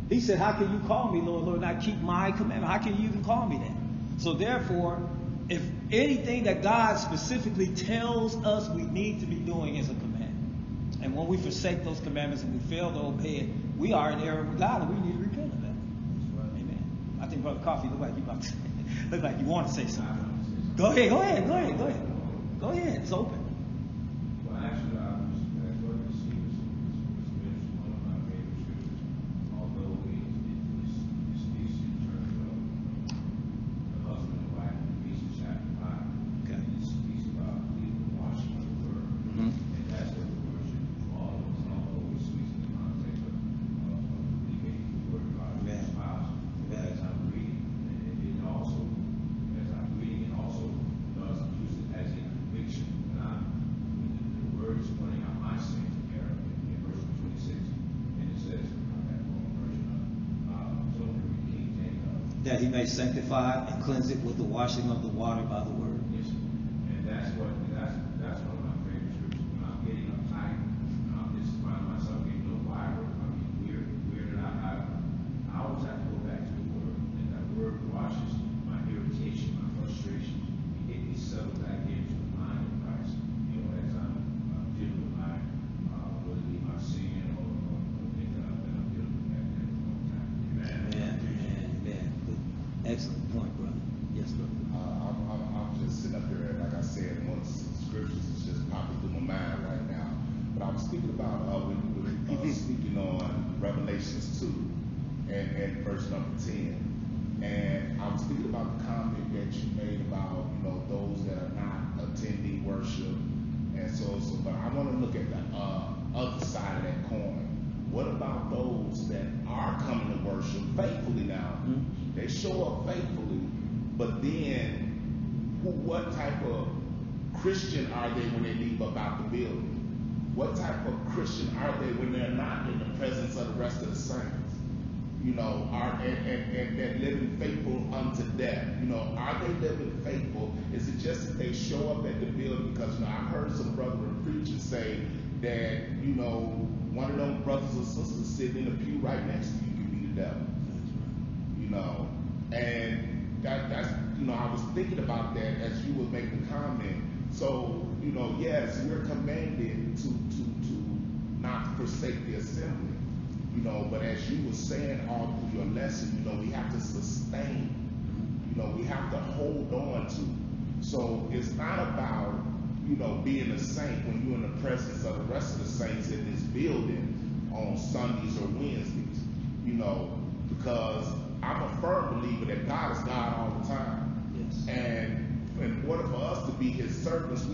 He said, "How can you call me Lord, Lord, and I keep my commandment? How can you even call me that?" So therefore, if anything that God specifically tells us we need to be doing is a commandment, and when we forsake those commandments and we fail to obey it, we are in error with God, and we need to repent of that. Amen. I think Brother Coffee look like you about to look like you want to say something. Go ahead, go ahead, go ahead, go ahead. Go ahead, it's open. Well, actually, I was, as what you see, was, was mentioned one of my favorite scriptures, although it, it, it speaks in terms of the husband and wife, in Ephesians chapter five. Okay. And it speaks about the washing of the word. Mhm. And that's what the word should do for all of us, although it speaks in the context of, of, of believing the word of God to Amen. the spouse. But as I'm reading, and it also, as I'm reading, it also does use it as a conviction. And I, the word is pointing out my sin here in verse twenty-six. And it says, I have one version of, uh, so the King James, uh, That he may sanctify and cleanse it with the washing of the water by the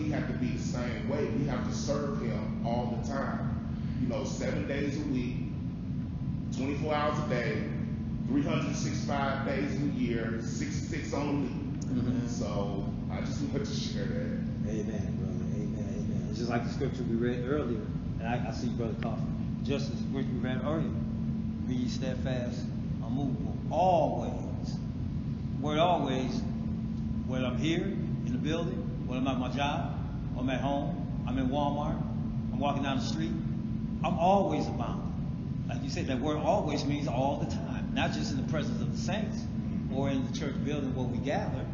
we have to be the same way. We have to serve him all the time. You know, seven days a week, 24 hours a day, 365 days a year, 66 on a week. Mhm. So I just want to share that. Amen, brother. Amen, amen. It's just like the scripture we read earlier, and I, I see Brother Coffee. Just as we read earlier, be steadfast, unmovable, always. Word always, whether I'm here in the building, whether I'm at my job, I'm at home, I'm in Walmart, I'm walking down the street, I'm always abounding. Like you said, that word always means all the time, not just in the presence of the saints or in the church building where we gather.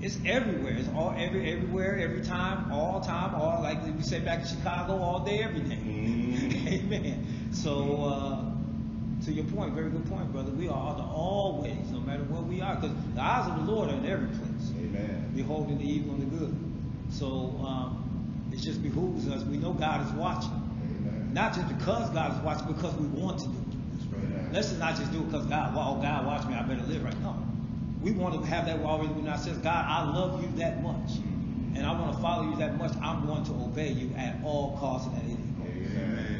It's everywhere. It's all every everywhere, every time, all time, all like we say back in Chicago, all day, every day. Mhm. Amen. So uh, to your point, very good point, brother. We are to always, no matter where we are, because the eyes of the Lord are in every place Amen. beholding the evil and the good. So um, It just behooves us. We know God is watching. Not just because God is watching, because we want to do it. Let's not just do it because God, well, God watch me, I better live right. No. We want to have that already within ourselves. God, I love you that much. And I want to follow you that much. I'm going to obey you at all costs and at any cost. Amen.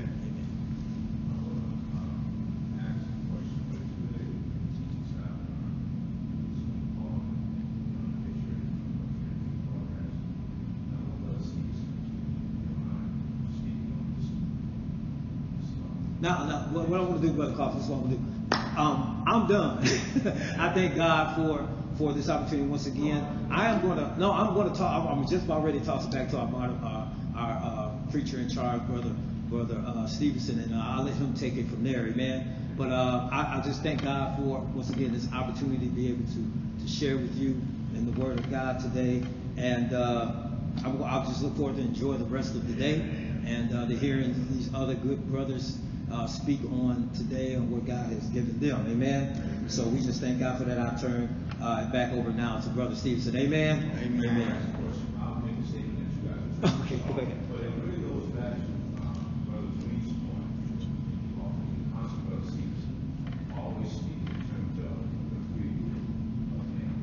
What, what I want to do, Brother Coffee, this is what I'm going to do. Um, I'm done. I thank God for for this opportunity once again. I am going to, no, I'm going to talk, I'm, just about ready to toss it back to our, our, our uh, preacher in charge, Brother Brother uh, Stevenson, and uh, I'll let him take it from there, amen. But uh, I, I just thank God for, once again, this opportunity to be able to, to share with you in the Word of God today. And uh, I'm, I'll just look forward to enjoy the rest of the day and uh, to hearing these other good brothers uh, speak on today on what God has given them. Amen. So we just thank God for that. I turn uh, back over now to Brother Stevenson. Amen. Amen. Amen. I'll make a statement that you guys. Okay, go ahead. But it really goes back to, um, Brother Dwayne's point, uh, the concept of Brother Stevenson, always speak in terms of the free will of man.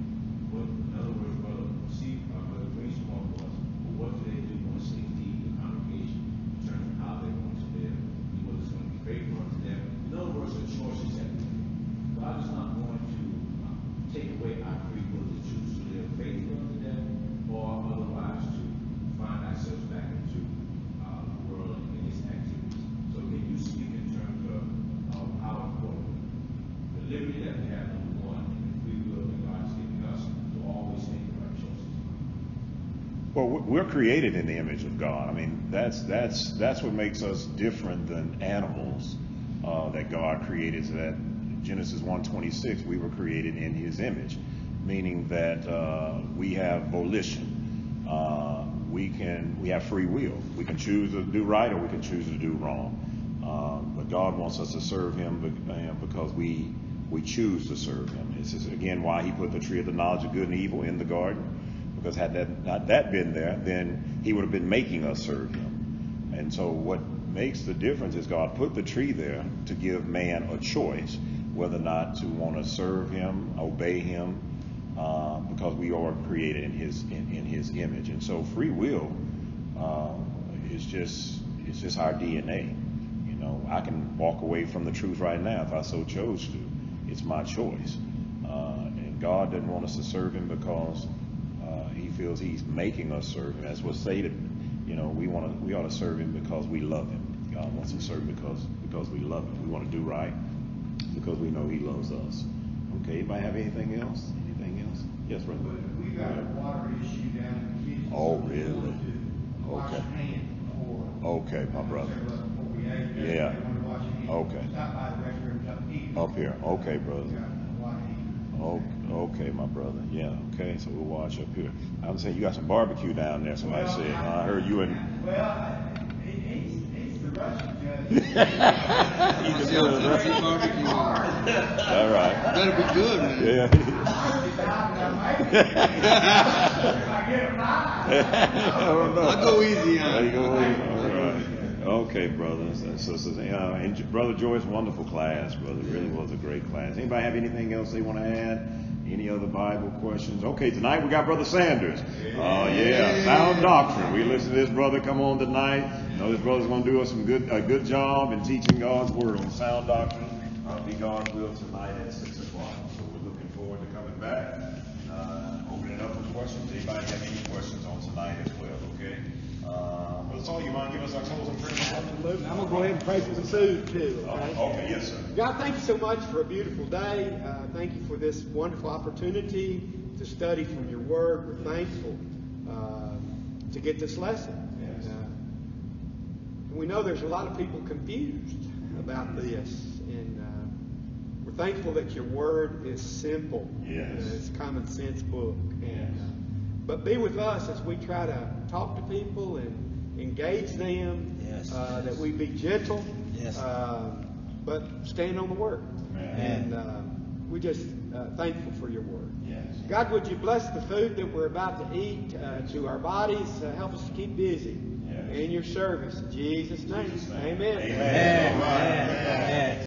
What, in other words, Brother Steve, uh, Brother Dwayne's point was, well, what do they do on safety the congregation in terms of how they want to live? Whether it's going to be favorable to them. In other words, the choices that we make. God is not going to uh, take away our free will to choose to live faithful unto them or otherwise to find ourselves back into uh, the world and its activities. So can you speak in terms of, of how important the liberty that we have, number one, and the free will that God has given us to always make the right choices? Well, we- we're created in the image of God. I mean, that's that's that's what makes us different than animals uh, that God created. So that Genesis 1:26, we were created in His image, meaning that uh, we have volition. Uh, we can we have free will. We can choose to do right or we can choose to do wrong. Um, but God wants us to serve Him uh, because we we choose to serve Him. This is again why He put the tree of the knowledge of good and evil in the garden because had that had that been there, then he would have been making us serve him. And so what makes the difference is God put the tree there to give man a choice whether or not to want to serve him, obey him, uh, because we are created in his in, in his image. And so free will uh, is just it's just our DNA. You know, I can walk away from the truth right now if I so chose to. It's my choice. Uh, and God doesn't want us to serve him because feels he's making us serve him. That's what Satan, you know, we want to we ought to serve him because we love him. God wants to serve because because we love him. We want to do right because we know he loves us. Okay, anybody have anything else? Anything else? Yes, brother. We got a water issue down in the kitchen. Oh, really? Okay. hands. Okay, my brother. Before we ate, Yeah. to wash your. Okay. Stop by the restroom, up here. Up here. Okay, brother. We got a water heater. Okay, okay, my brother. Yeah. Okay, so we'll watch up here. I'm saying you got some barbecue down there. Somebody Well, said. I heard you and. Well, I- he, he's, he's the Russian judge. You can do it, That's right? a barbecue. All right. Better be good, man. Yeah. I get him right. I don't know. I'll go easy on There you it. go. All right. Okay, brothers and sisters. Uh, and Brother Joyce, wonderful class, brother. Really was a great class. Anybody have anything else they want to add? Any other Bible questions? Okay, tonight we got Brother Sanders. Oh, yeah. Sound doctrine. We listen to this brother come on tonight. Know this brother's going to do us some good, a good job in teaching God's word on sound doctrine. Uh, be God's will tonight at 6 o'clock. So we're looking forward to coming back. Uh, open it up for questions. Anybody have any Brother Saul, you mind giving us our closing prayer? Absolutely. I'm going to go ahead and pray for the food too. Oh, Okay? Okay, yes, sir. God, thank you so much for a beautiful day. Uh, thank you for this wonderful opportunity to study from your word. We're thankful uh, to get this lesson. Yes. And, uh, we know there's a lot of people confused about this. And uh, we're thankful that your word is simple. Yes. It's a common sense book. And, uh, but be with us as we try to talk to people and engage them. Yes. Uh, that we be gentle. Yes. Uh, but stand on the word. Amen. And uh, we just uh, thankful for your word. Yes. God, would you bless the food that we're about to eat uh, to our bodies? Uh, help us to keep busy in your service. In Jesus' name, amen. Amen. Amen. Amen.